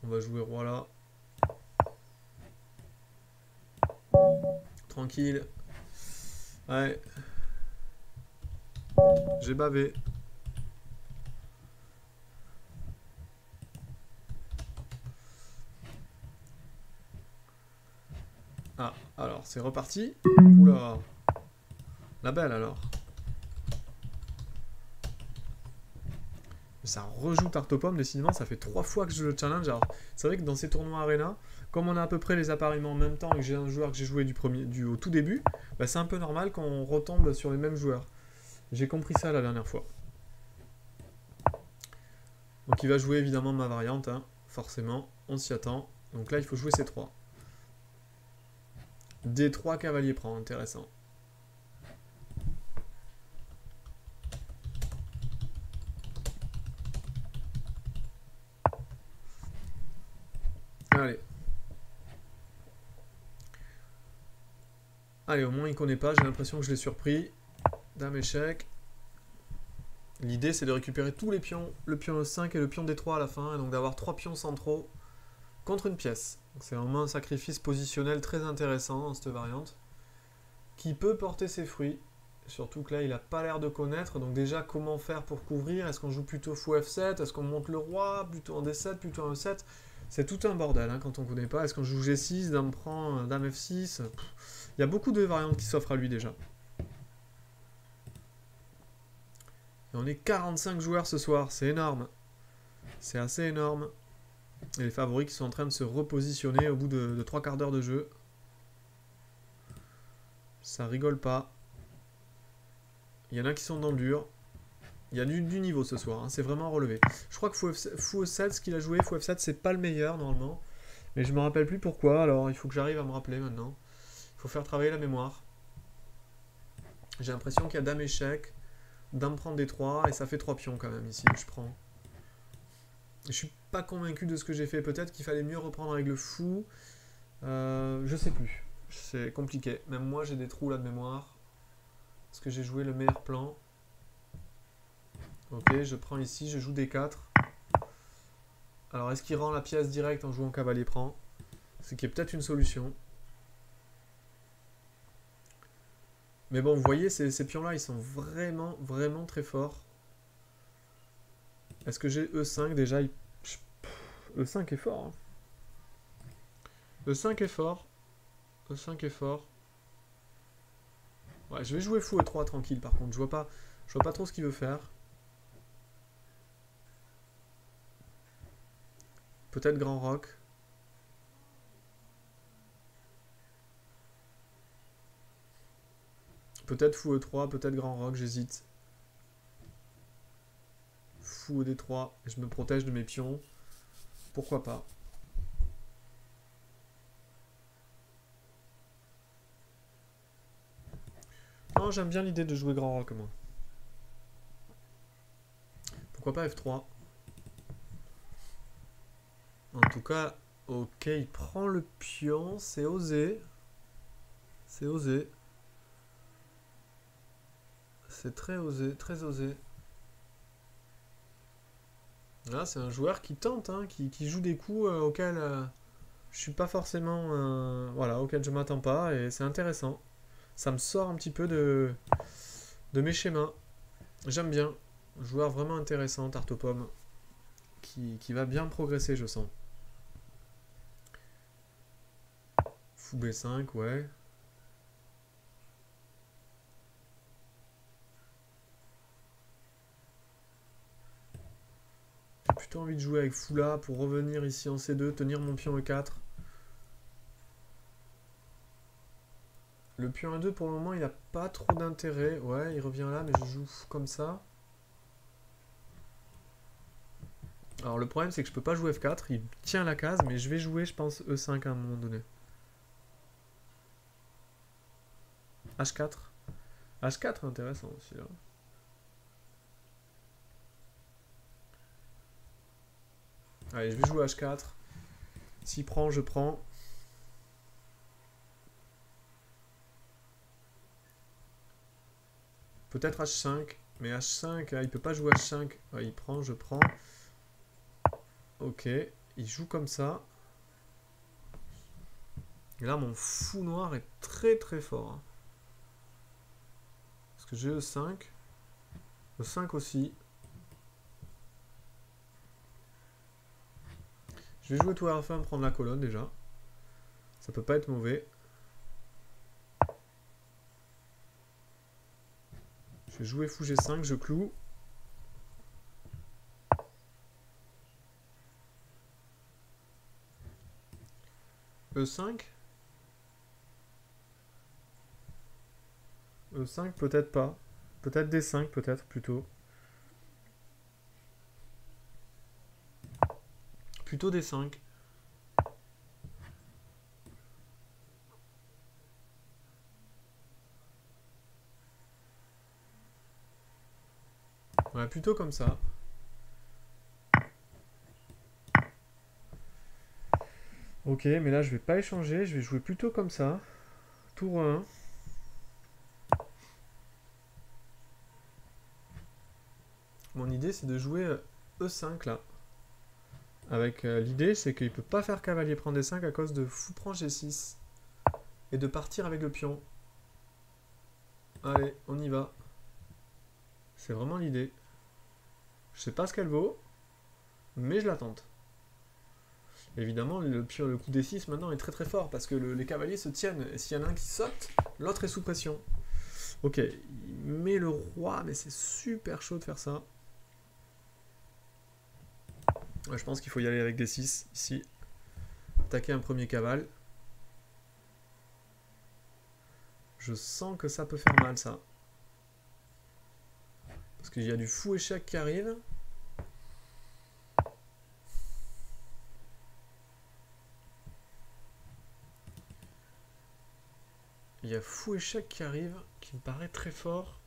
On va jouer roi là. Tranquille. Ouais. J'ai bavé. Ah, alors, c'est reparti. Oula. La belle, alors. Ça rejoue tarte aux décidément, ça fait trois fois que je le challenge. Alors, c'est vrai que dans ces tournois Arena, comme on a à peu près les appareillements en même temps et que j'ai un joueur que j'ai joué du, au tout début, bah, c'est un peu normal qu'on retombe sur les mêmes joueurs. J'ai compris ça la dernière fois. Donc il va jouer évidemment ma variante, hein, forcément, on s'y attend. Donc là, il faut jouer ces trois. D3 cavalier prend, intéressant. Allez. Allez, au moins il connaît pas, j'ai l'impression que je l'ai surpris. Dame échec. L'idée c'est de récupérer tous les pions, le pion E5 et le pion D3 à la fin, et donc d'avoir trois pions centraux contre une pièce. C'est vraiment un sacrifice positionnel très intéressant dans cette variante, qui peut porter ses fruits. Surtout que là, il n'a pas l'air de connaître. Donc déjà, comment faire pour couvrir? Est-ce qu'on joue plutôt fou F7 Est-ce qu'on monte le roi? Plutôt en D7 Plutôt en E7 C'est tout un bordel hein, quand on ne connaît pas. Est-ce qu'on joue G6 Dame prend Dame F6 Il y a beaucoup de variantes qui s'offrent à lui déjà. Et on est 45 joueurs ce soir. C'est énorme. C'est assez énorme. Et les favoris qui sont en train de se repositionner au bout de, trois quarts d'heure de jeu. Ça rigole pas. Il y en a qui sont dans le dur. Il y a du, niveau ce soir, hein. c'est vraiment relevé. Je crois que Fou, F7, ce qu'il a joué, Fou F7, c'est pas le meilleur normalement. Mais je me rappelle plus pourquoi, alors il faut que j'arrive à me rappeler maintenant. Il faut faire travailler la mémoire. J'ai l'impression qu'il y a Dame échec, Dame prend des 3, et ça fait 3 pions quand même ici, je prends. Je suis pas convaincu de ce que j'ai fait. Peut-être qu'il fallait mieux reprendre avec le fou. Euh, je sais plus. C'est compliqué. Même moi, j'ai des trous là de mémoire. Est-ce que j'ai joué le meilleur plan Ok, je prends ici, je joue des 4. Alors, est-ce qu'il rend la pièce directe en jouant cavalier prend? Ce qui est peut-être une solution. Mais bon, vous voyez, ces, ces pions-là, ils sont vraiment, vraiment très forts. Est-ce que j'ai E5 déjà E5 est fort. Hein. E5 est fort. E5 est fort. Ouais, je vais jouer fou E3 tranquille par contre. Je vois pas, je vois pas trop ce qu'il veut faire. Peut-être Grand Rock. Peut-être fou E3, peut-être Grand Rock, j'hésite. Fou D3, je me protège de mes pions. Pourquoi pas Non, j'aime bien l'idée de jouer grand rock, moi. Pourquoi pas F3 En tout cas, ok, il prend le pion, c'est osé. C'est osé. C'est très osé, très osé. Là, c'est un joueur qui tente, hein, qui, joue des coups euh, auxquels euh, je suis pas forcément, euh, voilà, auxquels je m'attends pas, et c'est intéressant. Ça me sort un petit peu de, de mes schémas. J'aime bien. Joueur vraiment intéressant, tarte aux pommes. Qui, qui va bien progresser, je sens. Fou B5, ouais. Plutôt envie de jouer avec Foula pour revenir ici en C2, tenir mon pion E4. Le pion E2 pour le moment il n'a pas trop d'intérêt. Ouais, il revient là, mais je joue comme ça. Alors le problème c'est que je peux pas jouer F4, il tient la case, mais je vais jouer je pense E5 à un moment donné. H4. H4 intéressant aussi là. Allez, je vais jouer H4. S'il prend, je prends. Peut-être H5. Mais H5, ah, il peut pas jouer H5. il prend, je prends. Ok. Il joue comme ça. Et là, mon fou noir est très très fort. Hein. Parce que j'ai E5. E5 aussi. Je vais jouer tout à la fin, prendre la colonne déjà. Ça peut pas être mauvais. Je vais jouer fou G5, je cloue. E5 E5 peut-être pas. Peut-être D5 peut-être plutôt. Plutôt des 5. Voilà, plutôt comme ça. Ok, mais là je vais pas échanger, je vais jouer plutôt comme ça. Tour 1. Mon idée c'est de jouer E5 là. Avec euh, l'idée, c'est qu'il peut pas faire cavalier prendre D5 à cause de fou prend G6. Et de partir avec le pion. Allez, on y va. C'est vraiment l'idée. Je sais pas ce qu'elle vaut, mais je la tente. Évidemment, le, coup D6 maintenant est très très fort parce que les cavaliers se tiennent. Et s'il y en a un qui saute, l'autre est sous pression. Ok, met le roi, mais c'est super chaud de faire ça je pense qu'il faut y aller avec des 6 ici. Attaquer un premier cavale. Je sens que ça peut faire mal ça. Parce qu'il y a du fou échec qui arrive. Il y a fou échec qui arrive, qui me paraît très fort.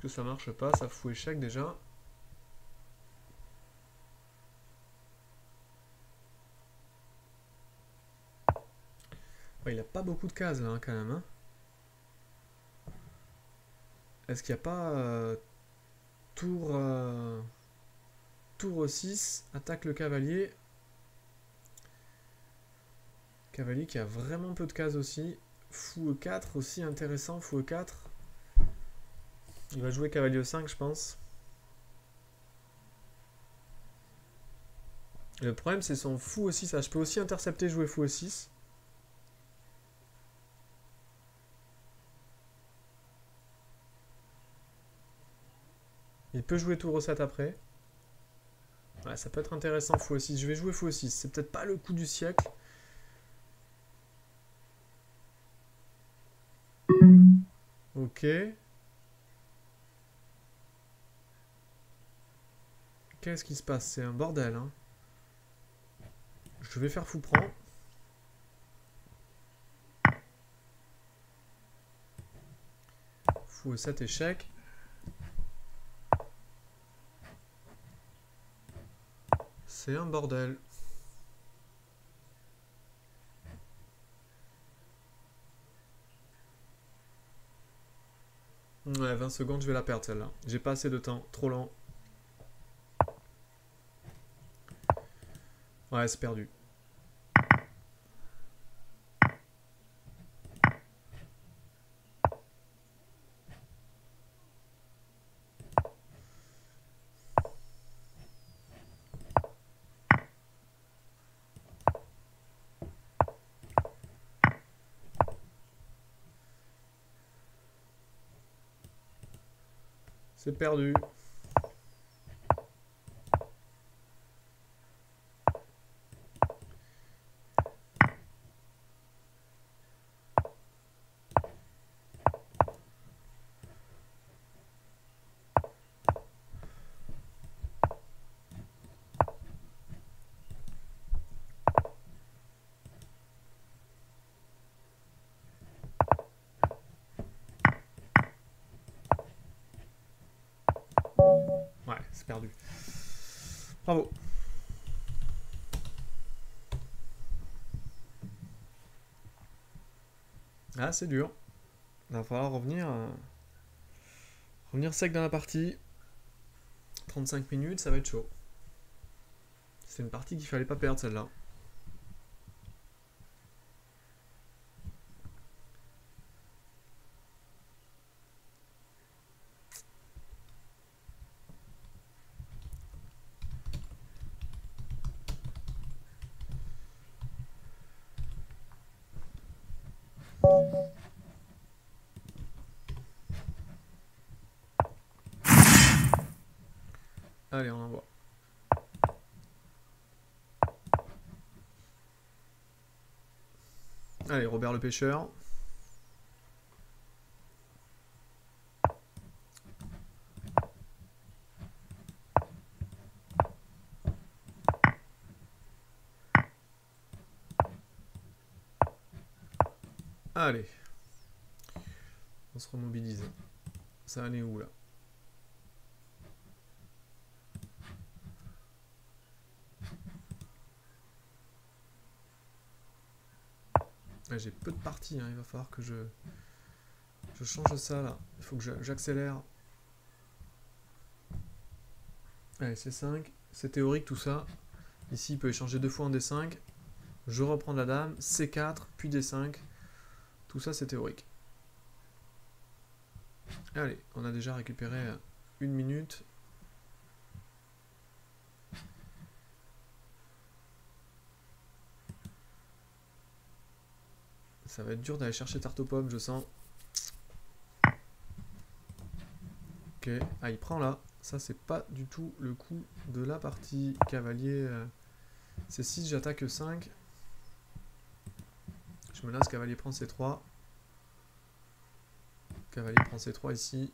Que ça marche pas Ça fout échec déjà. il a pas beaucoup de cases là hein, quand même. Hein. Est-ce qu'il n'y a pas euh, tour, euh, tour 6, attaque le cavalier. Cavalier qui a vraiment peu de cases aussi. Fou E4 aussi intéressant, fou E4. Il va jouer cavalier 5, je pense. le problème, c'est son fou aussi. Ça, je peux aussi intercepter, jouer fou 6. Il peut jouer tour 7 après. Ouais, ça peut être intéressant, fou 6. Je vais jouer fou 6. C'est peut-être pas le coup du siècle. Ok. Qu'est-ce qui se passe? C'est un bordel. Hein. Je vais faire fou prend. Fou 7 échecs. C'est un bordel. Ouais, 20 secondes, je vais la perdre celle-là. J'ai pas assez de temps, trop lent. Ouais, c'est perdu. C'est perdu. Perdu. Bravo. Ah, c'est dur. Il va falloir revenir, euh, revenir sec dans la partie. 35 minutes, ça va être chaud. C'est une partie qu'il fallait pas perdre celle-là. Allez, on envoie. Allez, Robert le pêcheur. Allez. On se remobilise. Ça est où là? Ouais, J'ai peu de parties, hein, il va falloir que je, je change ça là. Il faut que j'a- j'accélère. Allez, C5. C'est théorique tout ça. Ici, il peut échanger deux fois en D5. Je reprends la dame. C4, puis D5. Tout ça, c'est théorique. Allez, on a déjà récupéré euh, une minute. Ça va être dur d'aller chercher tarte aux pommes, je sens. Ok, ah il prend là. Ça c'est pas du tout le coup de la partie. Cavalier, euh, c'est 6, j'attaque 5. Je menace, cavalier prend C3. Cavalier prend C3 ici.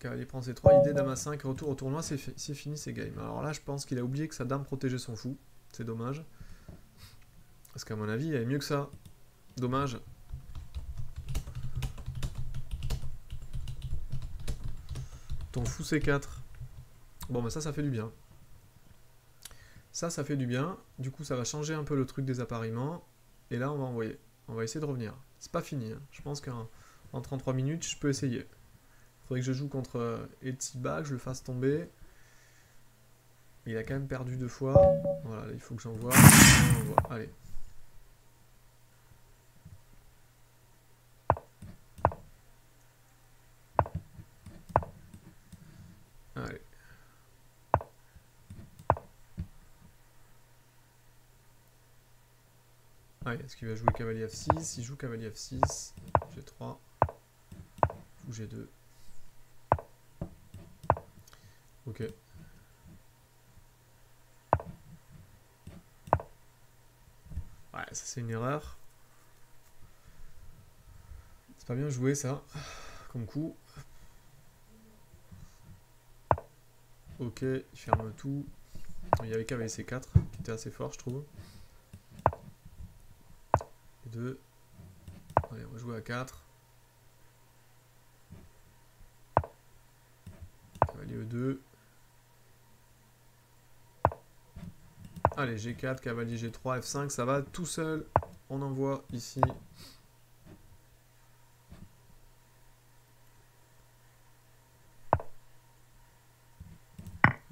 Cavalier prend C3, idée dame à 5, retour au tournoi, c'est fini, c'est game. Alors là, je pense qu'il a oublié que sa dame protégeait son fou. C'est dommage. Parce qu'à mon avis, il y avait mieux que ça. Dommage. Ton fou C4. Bon, bah ça, ça fait du bien. Ça, ça fait du bien. Du coup, ça va changer un peu le truc des appareillements. Et là, on va envoyer. On va essayer de revenir. C'est pas fini. hein. Je pense qu'en en 33 minutes, je peux essayer. Faudrait que je joue contre euh, Etiba, que je le fasse tomber. Il a quand même perdu deux fois. Voilà, là, il faut que j'envoie. Allez. Allez, est-ce qu'il va jouer cavalier F6 Il joue cavalier F6. G3. Ou G2. Ok. Ouais, ça c'est une erreur. C'est pas bien joué ça, comme coup. Ok, il ferme tout. Il y avait qu'avec C4 qui était assez fort, je trouve. Et 2. Allez, on va jouer à 4. Cavalier E2. Allez, G4, cavalier G3, F5, ça va tout seul. On envoie ici.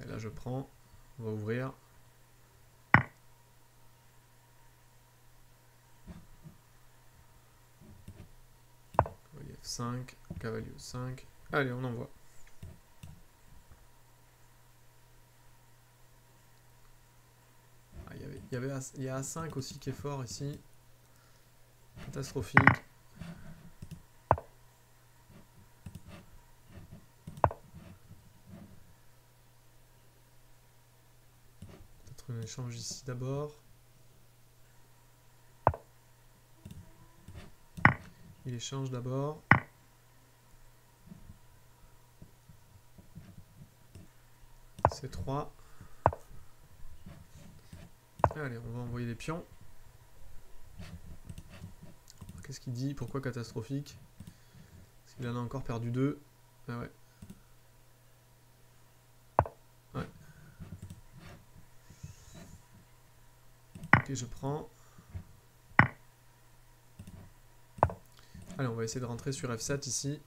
Et là, je prends. On va ouvrir. Cavalier F5, cavalier E5. Allez, on envoie. Ah, il y avait Il y, avait A- il y a A5 aussi qui est fort ici. Catastrophique. Peut-être un échange ici d'abord. Il échange d'abord. C'est 3. Allez, on va envoyer les pions. Qu'est-ce qu'il dit? Pourquoi catastrophique? Parce qu'il en a encore perdu deux. Ah ouais. Ouais. Ok, je prends. Allez, on va essayer de rentrer sur F7 ici.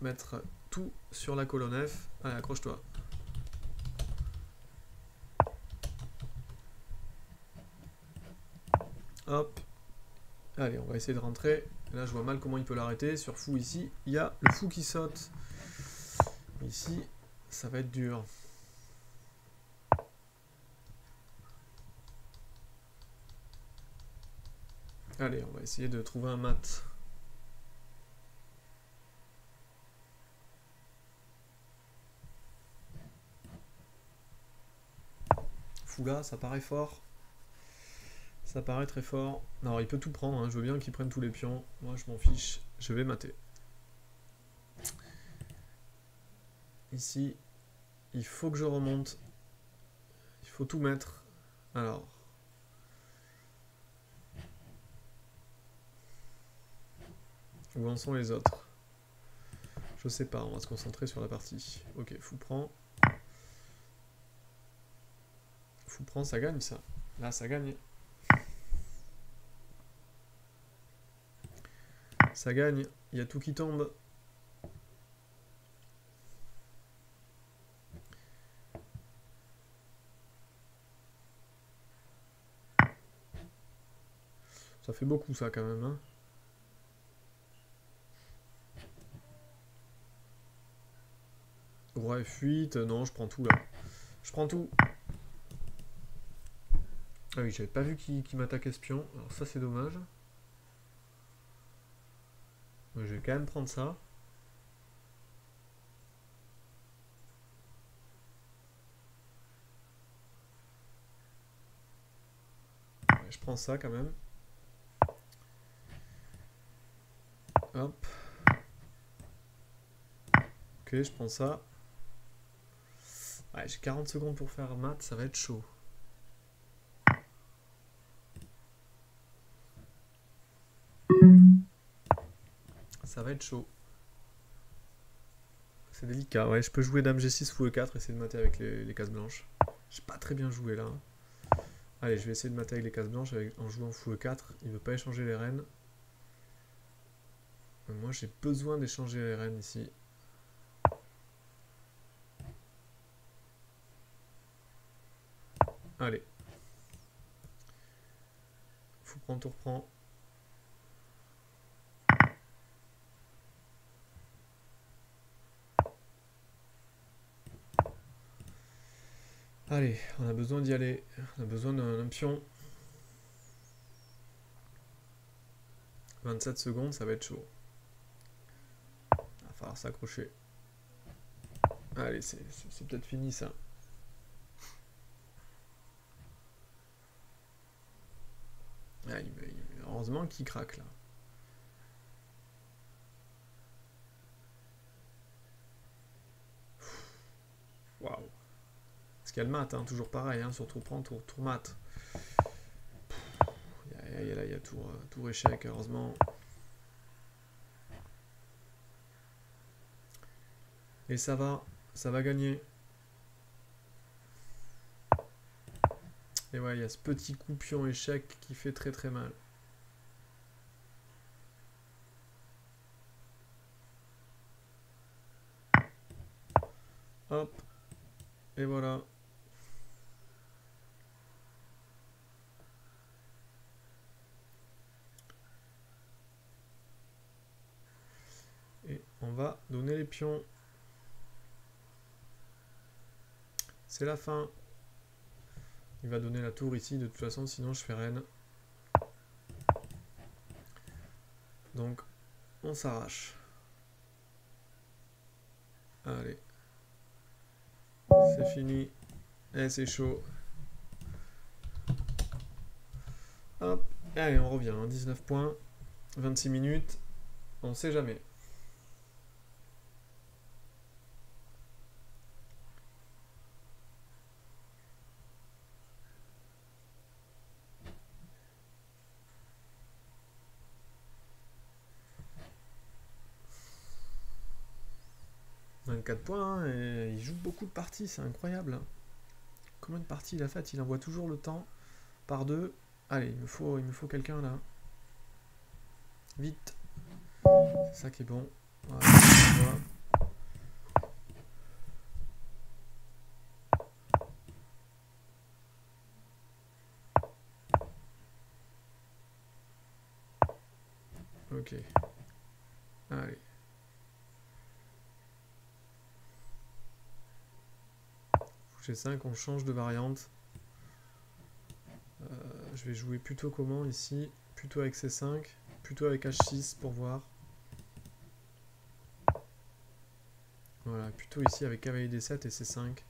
Mettre tout sur la colonne F. Allez, accroche-toi. Hop. Allez, on va essayer de rentrer. Là, je vois mal comment il peut l'arrêter. Sur fou ici, il y a le fou qui saute. Ici, ça va être dur. Allez, on va essayer de trouver un mat. Ça paraît fort. Ça paraît très fort. Alors il peut tout prendre, hein. je veux bien qu'il prenne tous les pions. Moi je m'en fiche, je vais mater. Ici, il faut que je remonte. Il faut tout mettre. Alors. Où en sont les autres? Je sais pas, on va se concentrer sur la partie. Ok, fou prend. Fou prend, ça gagne ça. Là, ça gagne. Ça gagne, il y a tout qui tombe. Ça fait beaucoup ça quand même. Hein. Roi F8, non, je prends tout là. Je prends tout. Ah oui, j'avais pas vu qu'il m'attaque espion. Alors ça c'est dommage. Je vais quand même prendre ça. Je prends ça quand même. Hop. Ok, je prends ça. J'ai 40 secondes pour faire mat, ça va être chaud. Ça va être chaud. C'est délicat, ouais, je peux jouer dame G6, fou E4, essayer de mater avec les, cases blanches. J'ai pas très bien joué là. Allez, je vais essayer de mater avec les cases blanches en jouant fou E4. Il veut pas échanger les reines. Mais Moi j'ai besoin d'échanger les reines ici. Allez. Fou prend, tout reprend. Allez, on a besoin d'y aller. On a besoin d'un pion. 27 secondes, ça va être chaud. Il va falloir s'accrocher. Allez, c'est peut-être fini ça. Ah, heureusement qu'il craque là. Parce qu'il y a le mat, hein, toujours pareil, hein, sur tour prend, tour, tour mat. Il y a, a- il y a tour, euh, tour échec, heureusement. Et ça va, ça va gagner. Et ouais, il y a ce petit coup pion échec qui fait très très mal. Hop. Et voilà. Et on va donner les pions. C'est la fin. Il va donner la tour ici, de toute façon, sinon je fais reine. Donc, on s'arrache. Allez. C'est fini. Et c'est chaud. Hop. Allez, on revient. 19 hein. points. 26 minutes. On sait jamais. 24 points, hein, et il joue beaucoup de parties, c'est incroyable. Combien de parties il a fait? Il envoie toujours le temps par deux. Allez, il me faut, il me faut quelqu'un là. Vite. Ça qui est bon. Ok. Allez. G5, on change de variante. Euh, je vais jouer plutôt comment ici? Plutôt avec C5, plutôt avec H6 pour voir. Voilà, plutôt ici avec cavalier D7 et C5.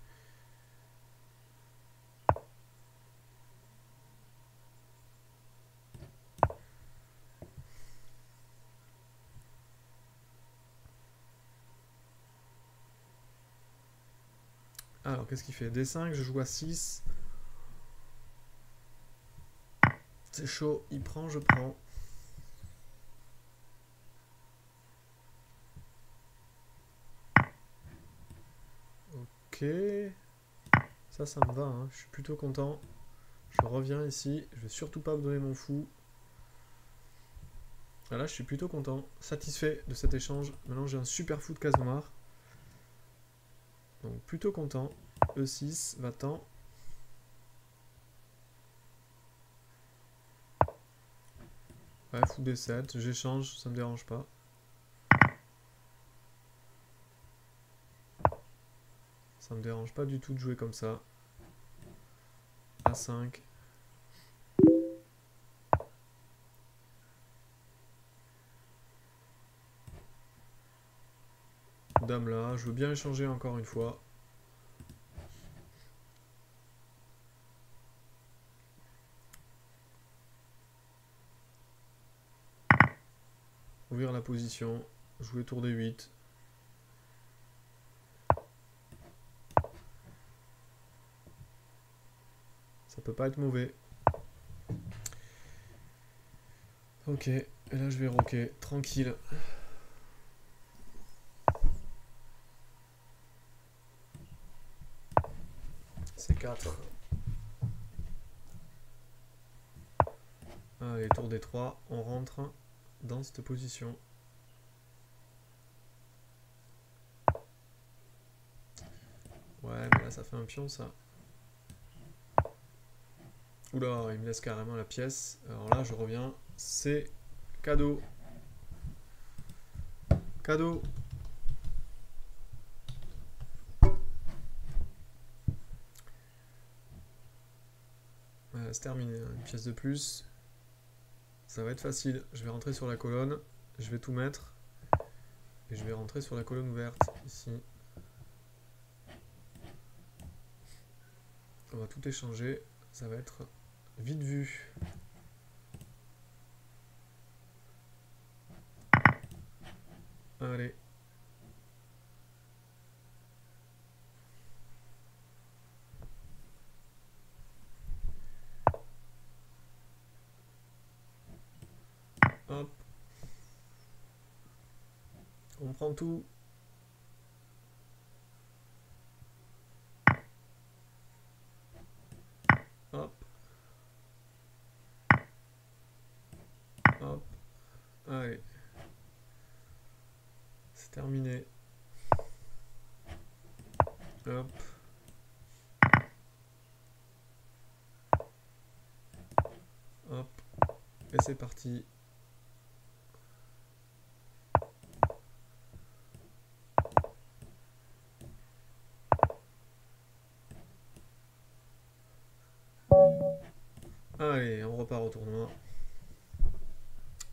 Alors, qu'est-ce qu'il fait D5, je joue à 6. C'est chaud, il prend, je prends. Ok. Ça, ça me va, hein. je suis plutôt content. Je reviens ici, je vais surtout pas me donner mon fou. Voilà, je suis plutôt content, satisfait de cet échange. Maintenant, j'ai un super fou de case noire. Donc plutôt content. E6, va-t'en. Ouais, fou B7, j'échange, ça me dérange pas. Ça me dérange pas du tout de jouer comme ça. A5. dame là. Je veux bien échanger encore une fois. La position. Jouer tour des 8. Ça peut pas être mauvais. Ok, et là je vais rocker, tranquille. Allez, tour des 3, on rentre dans cette position. Ouais, mais là ça fait un pion ça. Oula, il me laisse carrément la pièce. Alors là, je reviens. C'est cadeau. Cadeau. c'est terminé. Hein. Une pièce de plus. Ça va être facile. Je vais rentrer sur la colonne. Je vais tout mettre. Et je vais rentrer sur la colonne ouverte, ici. On va tout échanger. Ça va être vite vu. Allez. On prend tout. Hop. Hop. Allez. C'est terminé. Hop. Hop. Et c'est parti.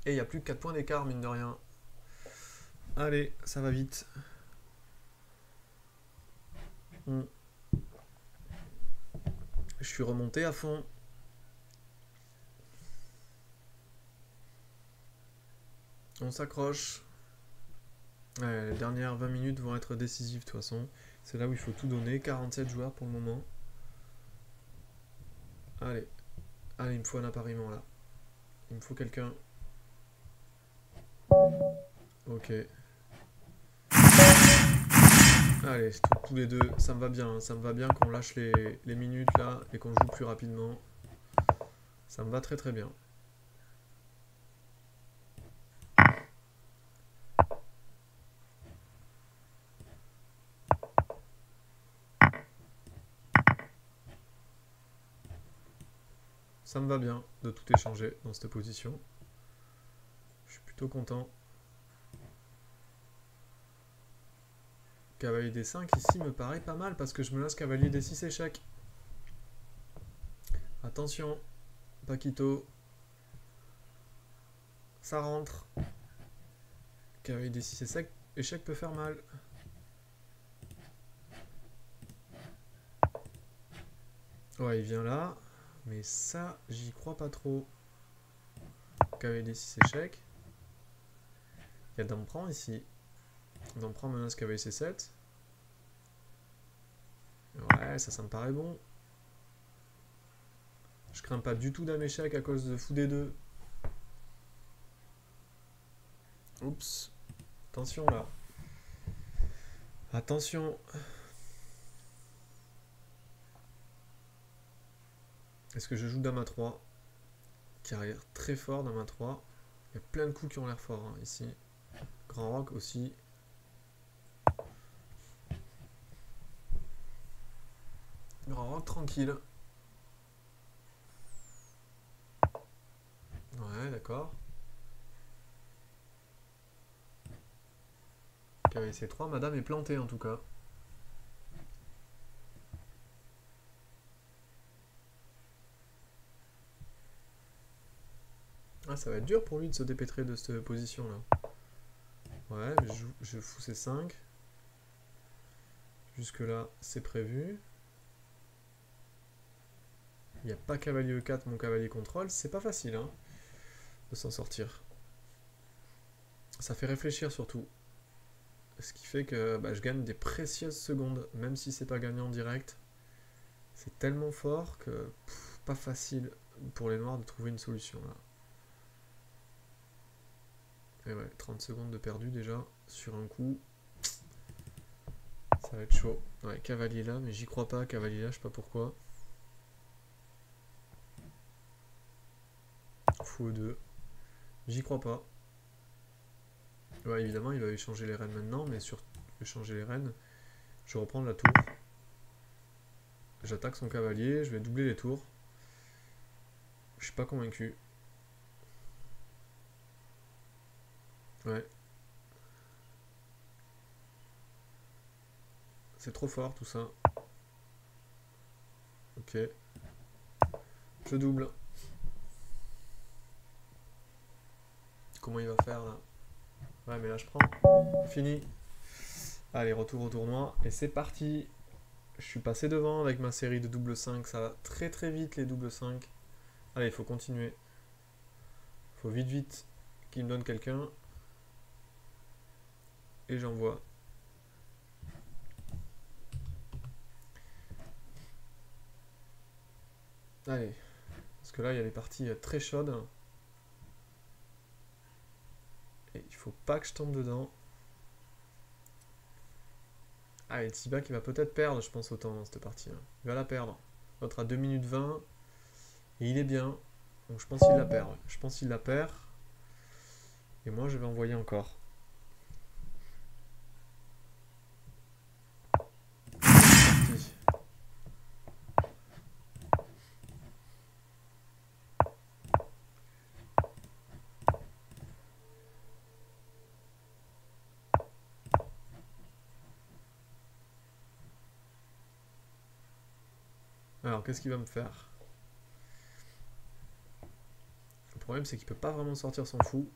Et il n'y a plus que 4 points d'écart, mine de rien. Allez, ça va vite. Hmm. Je suis remonté à fond. On s'accroche. les dernières 20 minutes vont être décisives de toute façon. C'est là où il faut tout donner. 47 joueurs pour le moment. Allez. Allez, il me faut un appariement là. Il me faut quelqu'un. Ok. Allez, tous les deux, ça me va bien. Hein. Ça me va bien qu'on lâche les, les minutes là et qu'on joue plus rapidement. Ça me va très très bien. Ça me va bien de tout échanger dans cette position. Je suis plutôt content. Cavalier des 5 ici me paraît pas mal parce que je me laisse cavalier des 6 échecs. Attention, Paquito. Ça rentre. Cavalier des 6 échecs, échec peut faire mal. Ouais, il vient là. Mais ça, j'y crois pas trop. Cavalier des 6 échecs. Il y a d'emprunt ici. D'emprunt menace cavalier C7. Ouais, ça, ça me paraît bon. Je crains pas du tout d'un échec à cause de fou des deux. Oups. Attention là. Attention. Est-ce que je joue Dame à 3 Carrière très fort, Dame à 3. Il y a plein de coups qui ont l'air forts hein, ici. Grand Rock aussi. Rock tranquille. Ouais, d'accord. c 3, madame est plantée en tout cas. Ah, ça va être dur pour lui de se dépêtrer de cette position-là. Ouais, je, je fous ces 5. Jusque-là, c'est prévu. Il n'y a pas cavalier E4, mon cavalier contrôle. C'est pas facile hein, de s'en sortir. Ça fait réfléchir surtout. Ce qui fait que bah, je gagne des précieuses secondes, même si c'est pas gagné en direct. C'est tellement fort que pas facile pour les noirs de trouver une solution là. Et ouais, 30 secondes de perdu déjà sur un coup. Ça va être chaud. Ouais, cavalier là, mais j'y crois pas, cavalier là, je sais pas pourquoi. Fou 2. J'y crois pas. Ouais, évidemment, il va échanger les reines maintenant, mais sur échanger les reines, je vais reprendre la tour. J'attaque son cavalier, je vais doubler les tours. Je suis pas convaincu. Ouais. C'est trop fort tout ça. Ok. Je double. Comment il va faire là Ouais mais là je prends. Fini. Allez, retour au tournoi. Et c'est parti. Je suis passé devant avec ma série de double 5. Ça va très très vite les double 5. Allez, il faut continuer. faut vite vite qu'il me donne quelqu'un et j'envoie. Allez, parce que là il y a des parties très chaudes. Et il faut pas que je tombe dedans. Allez, Tiba qui va peut-être perdre, je pense, autant dans cette partie. Il va la perdre. L'autre à 2 minutes 20. Et il est bien. Donc je pense qu'il la perd. Je pense qu'il la perd. Et moi je vais envoyer encore. Alors, qu'est-ce qu'il va me faire? Problème, c'est qu'il peut pas vraiment sortir son fou.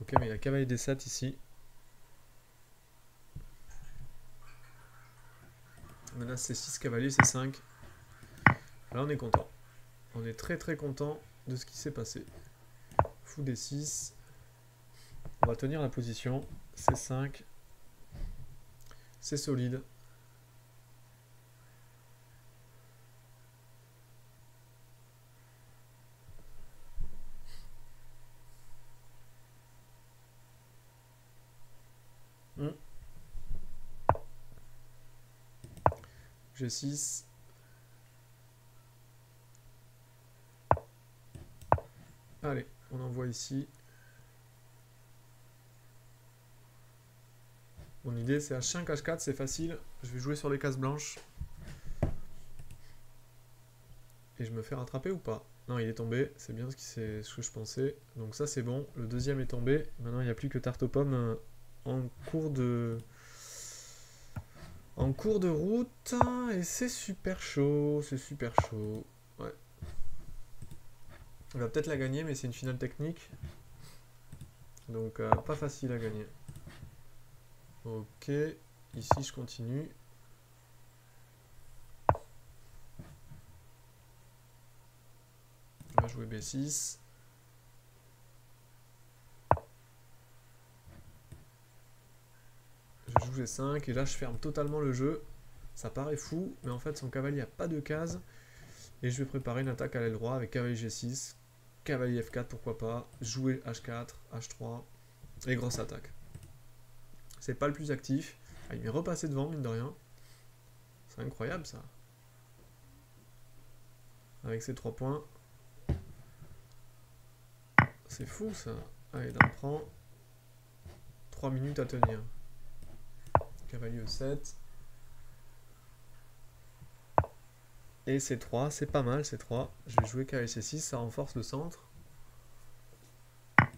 Ok, mais il a cavalier D7 ici. Maintenant, c'est 6 cavaliers, c'est 5. Là, on est content. On est très très content de ce qui s'est passé. Fou D6. On va tenir la position. C5. C'est solide. G6. Allez, on envoie ici. Mon idée c'est H5, H4, c'est facile. Je vais jouer sur les cases blanches. Et je me fais rattraper ou pas? Non, il est tombé. C'est bien ce, ce que je pensais. Donc ça c'est bon. Le deuxième est tombé. Maintenant il n'y a plus que tarte aux pommes euh, en cours de en cours de route et c'est super chaud, c'est super chaud. Ouais. On va peut-être la gagner, mais c'est une finale technique. Donc euh, pas facile à gagner. Ok, ici je continue. On va jouer B6. Je joue G5 et là je ferme totalement le jeu. Ça paraît fou, mais en fait son cavalier a pas de case. Et je vais préparer une attaque à l'aile droit avec cavalier G6, cavalier F4 pourquoi pas, jouer H4, H3 et grosse attaque. C'est pas le plus actif. Ah, il m'est repassé devant, mine de rien. C'est incroyable ça. Avec ces trois points. C'est fou ça. Allez, on prend 3 minutes à tenir. Cavalier E7. Et C3, c'est pas mal C3. Je vais jouer cavalier C6, ça renforce le centre.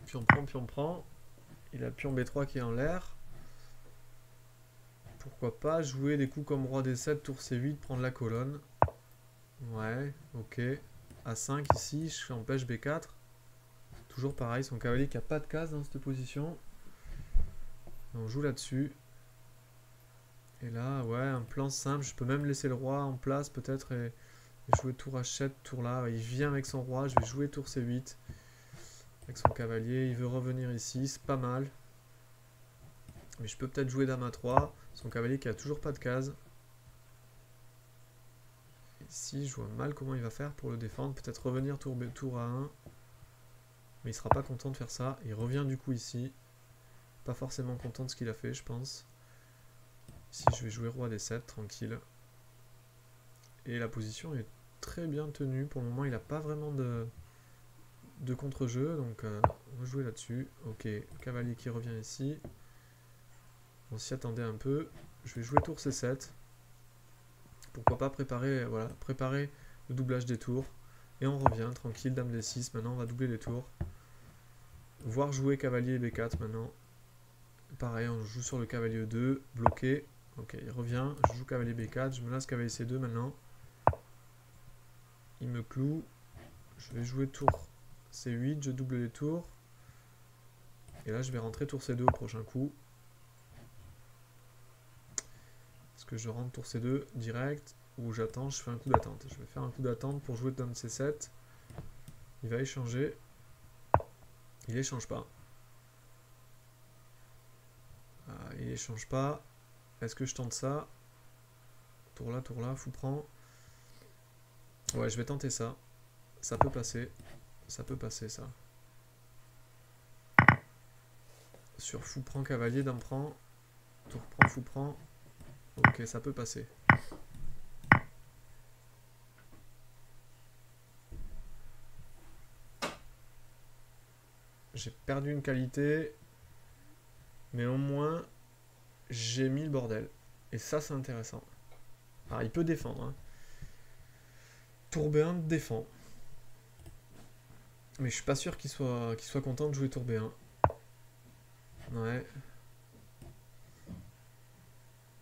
Puis on prend, puis on prend. Il a pion B3 qui est en l'air. Pourquoi pas jouer des coups comme roi D7, tour C8, prendre la colonne. Ouais, ok. A5 ici, je empêche B4. Toujours pareil, son cavalier qui a pas de case dans cette position. On joue là-dessus. Et là, ouais, un plan simple. Je peux même laisser le roi en place peut-être et, jouer tour H7, tour là. Il vient avec son roi, je vais jouer tour C8 avec son cavalier. Il veut revenir ici, c'est pas mal. Mais je peux peut-être jouer dame à 3. Son cavalier qui a toujours pas de case. Ici, je vois mal comment il va faire pour le défendre. Peut-être revenir tour, B, tour A1. Mais il sera pas content de faire ça. Il revient du coup ici. Pas forcément content de ce qu'il a fait, je pense. Ici, je vais jouer roi d7, tranquille. Et la position est très bien tenue. Pour le moment, il n'a pas vraiment de, de contre-jeu. Donc, euh, on va jouer là-dessus. Ok, cavalier qui revient ici. On s'y attendait un peu. Je vais jouer tour c7. Pourquoi pas préparer, voilà, préparer le doublage des tours. Et on revient, tranquille, dame d6. Maintenant, on va doubler les tours. Voir jouer cavalier b4 maintenant. Pareil, on joue sur le cavalier 2, bloqué. Ok, il revient. Je joue cavalier B4. Je me laisse cavalier C2 maintenant. Il me cloue. Je vais jouer tour C8. Je double les tours. Et là, je vais rentrer tour C2 au prochain coup. Est-ce que je rentre tour C2 direct ou j'attends Je fais un coup d'attente. Je vais faire un coup d'attente pour jouer dame C7. Il va échanger. Il échange pas. Ah, il échange pas. Est-ce que je tente ça? Tour là, tour là, fou prend. Ouais, je vais tenter ça. Ça peut passer. Ça peut passer, ça. Sur fou prend cavalier, dame prend. Tour prend, fou prend. Ok, ça peut passer. J'ai perdu une qualité. Mais au moins, j'ai mis le bordel. Et ça, c'est intéressant. Alors, il peut défendre. Hein. Tourbéen défend. Mais je suis pas sûr qu'il soit, qu'il soit content de jouer Tourbéen. Ouais.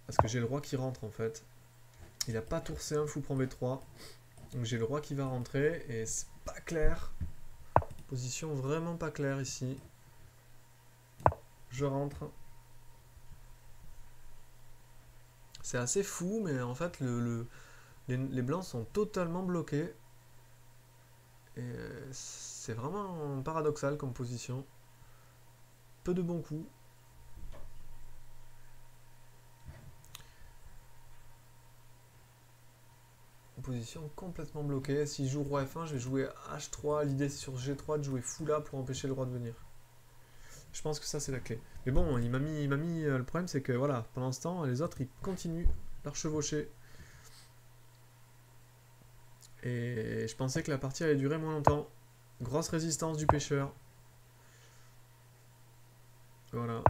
Parce que j'ai le roi qui rentre en fait. Il a pas tour C1, fou prend B3. Donc j'ai le roi qui va rentrer et c'est pas claire. Position vraiment pas claire ici. Je rentre. C'est assez fou, mais en fait, le, le- les, blancs sont totalement bloqués. Et euh, c'est vraiment paradoxal comme position. Peu de bons coups. Position complètement bloquée. Si je joue roi F1, je vais jouer H3. L'idée sur G3 de jouer fou là pour empêcher le roi de venir. Je pense que ça c'est la clé. Mais bon, il m'a mis, euh, le problème c'est que voilà, pendant ce temps, les autres ils continuent leur chevaucher. Et je pensais que la partie allait durer moins longtemps. Grosse résistance du pêcheur. Voilà.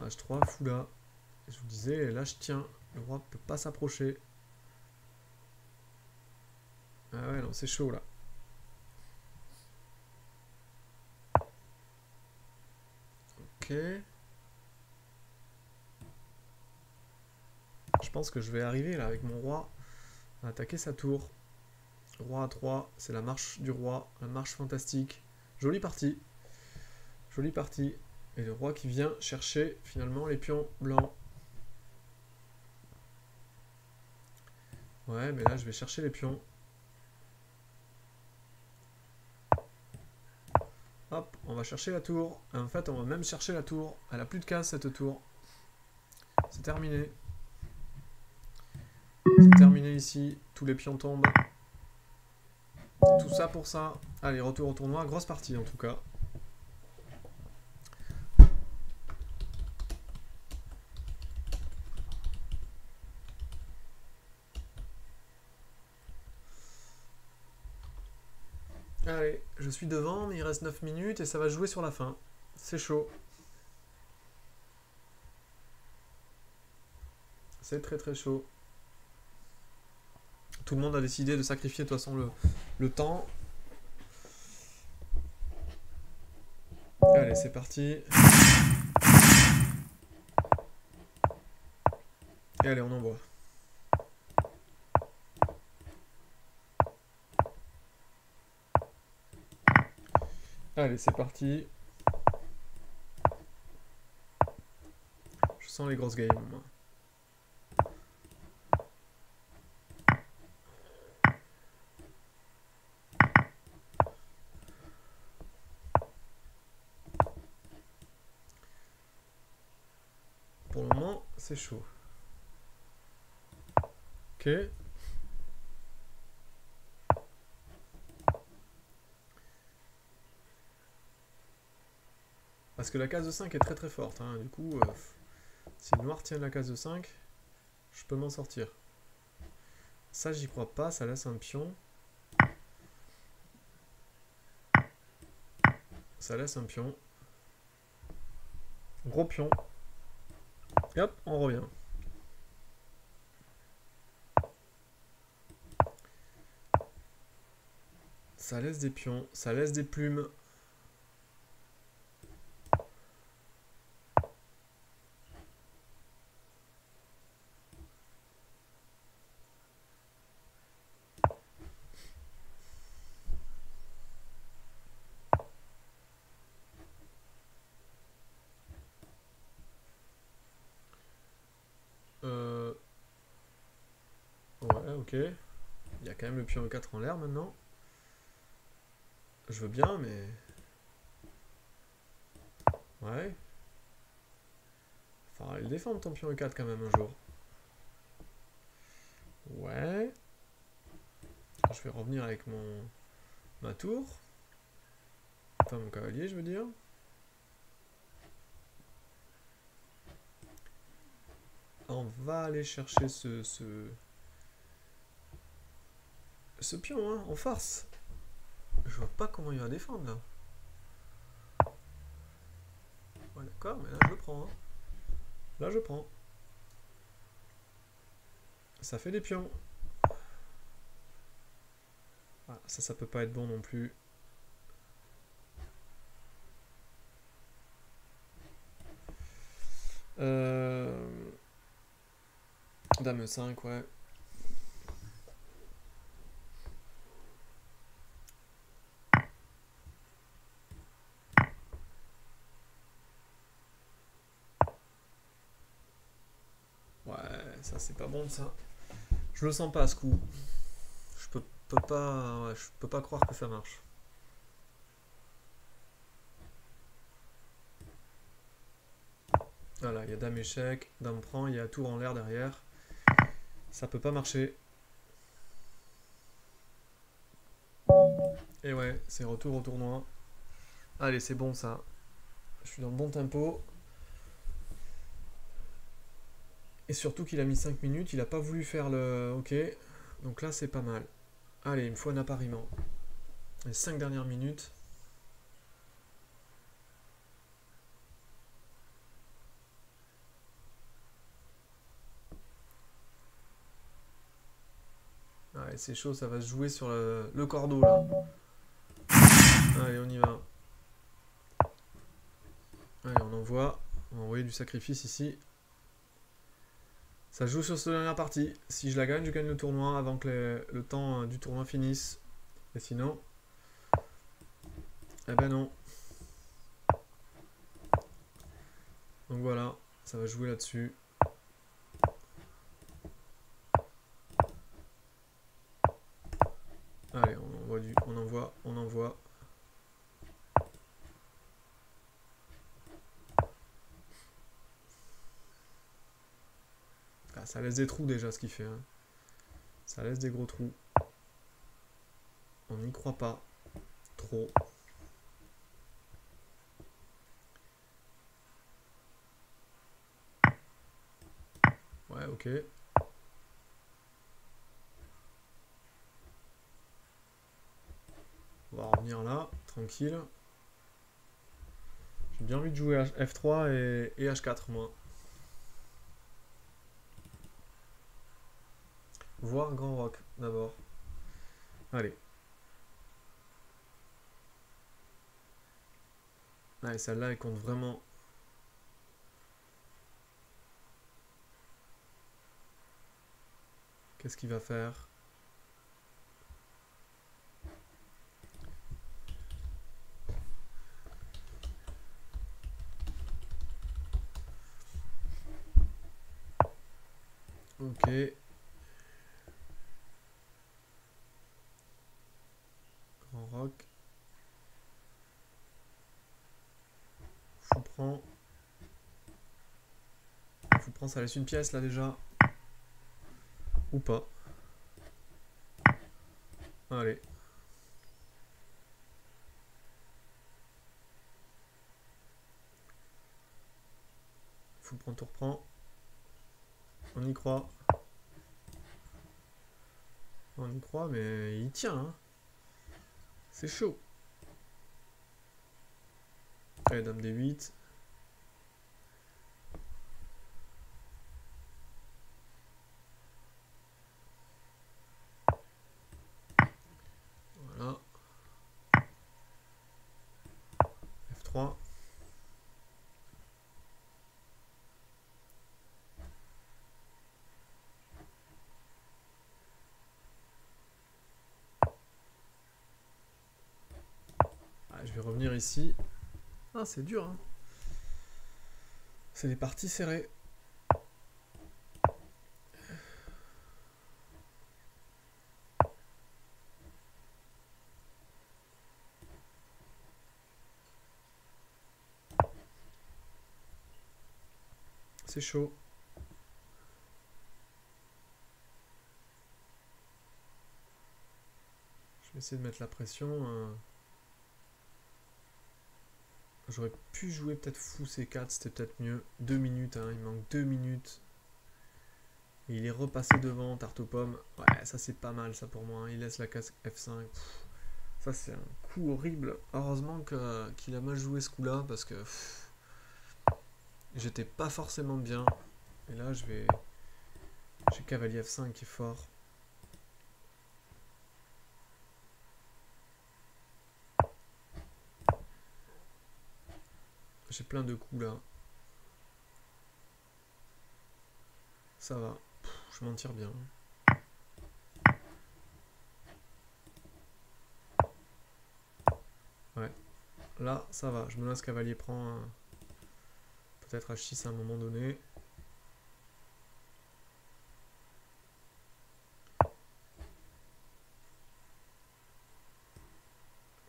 H3, fou là. Je vous disais, là je tiens. Le roi peut pas s'approcher. Ah ouais, non, c'est chaud là. Je pense que je vais arriver là avec mon roi à attaquer sa tour. Roi à 3, c'est la marche du roi, la marche fantastique. Jolie partie. Jolie partie. Et le roi qui vient chercher finalement les pions blancs. Ouais, mais là je vais chercher les pions. On va chercher la tour. En fait, on va même chercher la tour. Elle a plus de cases cette tour. C'est terminé. C'est terminé ici. Tous les pions tombent. Tout ça pour ça. Allez, retour au tournoi. Grosse partie en tout cas. Allez, je suis devant, mais il reste 9 minutes et ça va jouer sur la fin. C'est chaud. C'est très très chaud. Tout le monde a décidé de sacrifier de toute façon le, le temps. Allez, c'est parti. Et allez, on envoie. Allez, c'est parti. Je sens les grosses. Pour le moment, c'est chaud. Ok. Parce que la case de 5 est très très forte. hein. Du coup, euh, si le noir tient la case de 5, je peux m'en sortir. Ça, j'y crois pas. Ça laisse un pion. Ça laisse un pion. Gros pion. Et hop, on revient. Ça laisse des pions, ça laisse des plumes. Euh... Ouais, ok. Il y a même le pion E4 en l'air maintenant. Je veux bien, mais... Ouais. Faudra le défendre ton pion E4 quand même un jour. Ouais. Je vais revenir avec mon... ma tour. Enfin, mon cavalier, je veux dire. On va aller chercher ce... ce, ce pion, hein, en farce. Je vois pas comment il va défendre, là. Ouais, d'accord, mais là, je prends. hein. Là, je prends. Ça fait des pions. Ah, ça, ça peut pas être bon non plus. Euh... Dame 5, ouais. C'est pas bon ça. Je le sens pas ce coup. Je peux, peux pas, je peux pas croire que ça marche. Voilà, il y a dame échec, dame prend, il y a tour en l'air derrière. Ça peut pas marcher. Et ouais, c'est retour au tournoi. Allez, c'est bon ça. Je suis dans le bon tempo. Et surtout qu'il a mis 5 minutes, il a pas voulu faire le OK. Donc là, c'est pas mal. Allez, il me faut un appariement. Les 5 dernières minutes. Allez, c'est chaud, ça va se jouer sur le, le cordeau là. Allez, on y va. Allez, on envoie. On va envoyer du sacrifice ici. Ça joue sur cette dernière partie. Si je la gagne, je gagne le tournoi avant que le, temps euh, du tournoi finisse. Et sinon... Eh ben non. Donc voilà, ça va jouer là-dessus. Allez, on envoie du. On envoie, on envoie. Ah, ça laisse des trous déjà ce qu'il fait. hein. Ça laisse des gros trous. On n'y croit pas. Trop. Ouais, ok. On va revenir là, tranquille. J'ai bien envie de jouer H- F3 et, et H4 moi. Voir Grand Rock d'abord. Allez. Allez, celle-là, elle compte vraiment. Qu'est-ce qu'il va faire? Ok. prends... Je vous prends, ça laisse une pièce là déjà. Ou pas. Allez. Fou prend, tout reprend. On y croit. On y croit, mais il tient. Hein. C'est chaud. Allez, dame des 8. Ah, je vais revenir ici. Ah, c'est dur. Hein. C'est des parties serrées. C'est chaud. Je vais essayer de mettre la pression. euh. J'aurais pu jouer peut-être fou C4, c'était peut-être mieux. Deux minutes, hein, il manque deux minutes. Il est repassé devant, tarte aux pommes. Ouais, ça c'est pas mal ça pour moi. hein. Il laisse la casque F5. Pff, ça c'est un coup horrible. Heureusement qu'il a mal joué ce coup-là parce que j'étais pas forcément bien. Et là je vais... J'ai cavalier F5 qui est fort. J'ai plein de coups là. Ça va. Je m'en tire bien. Ouais. Là, ça va. Je me laisse cavalier prend un- être H6 à un moment donné.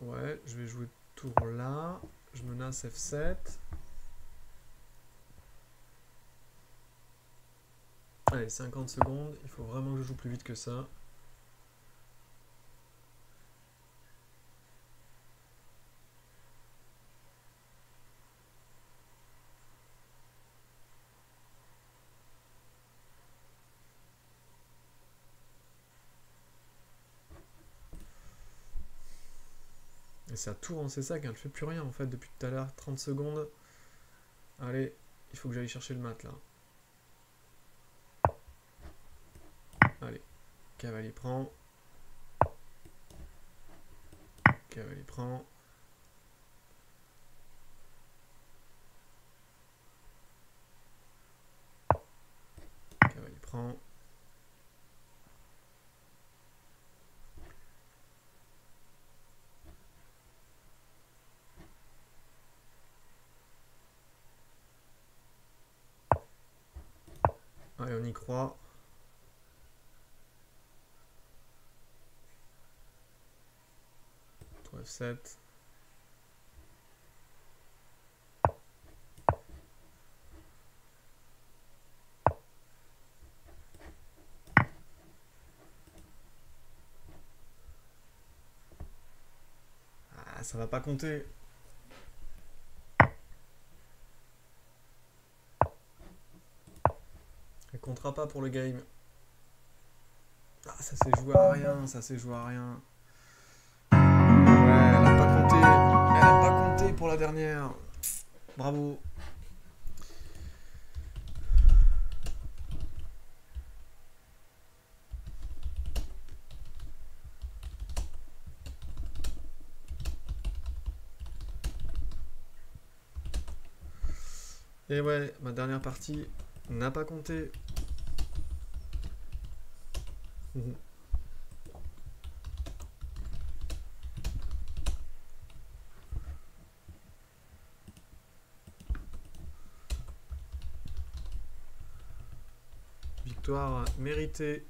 Ouais, je vais jouer tour là. Je menace F7. Allez, 50 secondes. Il faut vraiment que je joue plus vite que ça. C'est à tour, c'est ça qu'elle ne fait plus rien en fait depuis tout à l'heure. 30 secondes. Allez, il faut que j'aille chercher le mat là. Allez, cavalier prend. Cavalier prend. Cavalier prend. On y croit. F7. Ah, ça va pas compter. Comptera pas pour le game. Ah, ça s'est joué à rien, ça s'est joué à rien. Elle a pas compté. Elle a pas compté pour la dernière. Bravo. Et ouais, ma dernière partie n'a pas compté. Mhm. Victoire méritée.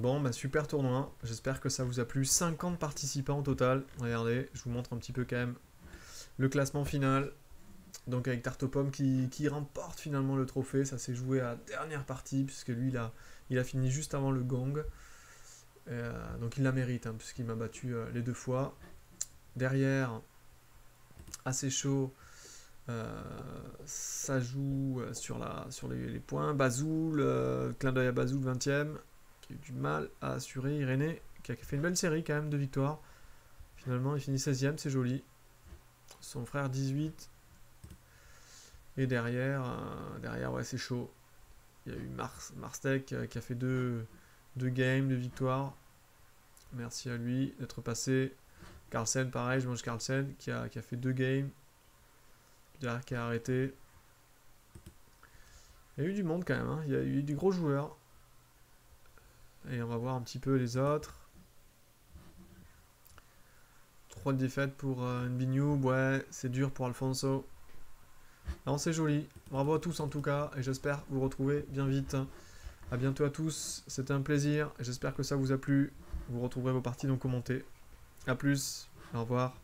Bon, bah super tournoi. J'espère que ça vous a plu. 50 participants au total. Regardez, je vous montre un petit peu quand même le classement final. Donc avec Tartopom qui, remporte finalement le trophée. Ça s'est joué à la dernière partie puisque lui il a, fini juste avant le gong. Euh, donc il la mérite hein, puisqu'il m'a battu euh, les deux fois. Derrière, assez chaud. euh, ça joue euh, sur, les, points. Bazoul, clin d'œil à Bazoul 20ème, qui a eu du mal à assurer. Irénée, qui a fait une belle série quand même de victoires. Finalement, il finit 16ème, c'est joli. Son frère 18. Et derrière, euh, derrière ouais, c'est chaud. Il y a eu Mars, Marstek euh, qui a fait deux, deux games de victoire. Merci à lui d'être passé. Carlsen, pareil, je mange Carlsen qui a, qui a fait deux games. Derrière qui a arrêté. Il y a eu du monde quand même, hein. il y a eu du gros joueurs. Et on va voir un petit peu les autres. 3 défaites pour euh, ouais, c'est dur pour Alfonso. Non, c'est joli. Bravo à tous en tout cas, et j'espère vous retrouver bien vite. A bientôt à tous, c'était un plaisir, j'espère que ça vous a plu. Vous retrouverez vos parties non commentées. A plus, au revoir.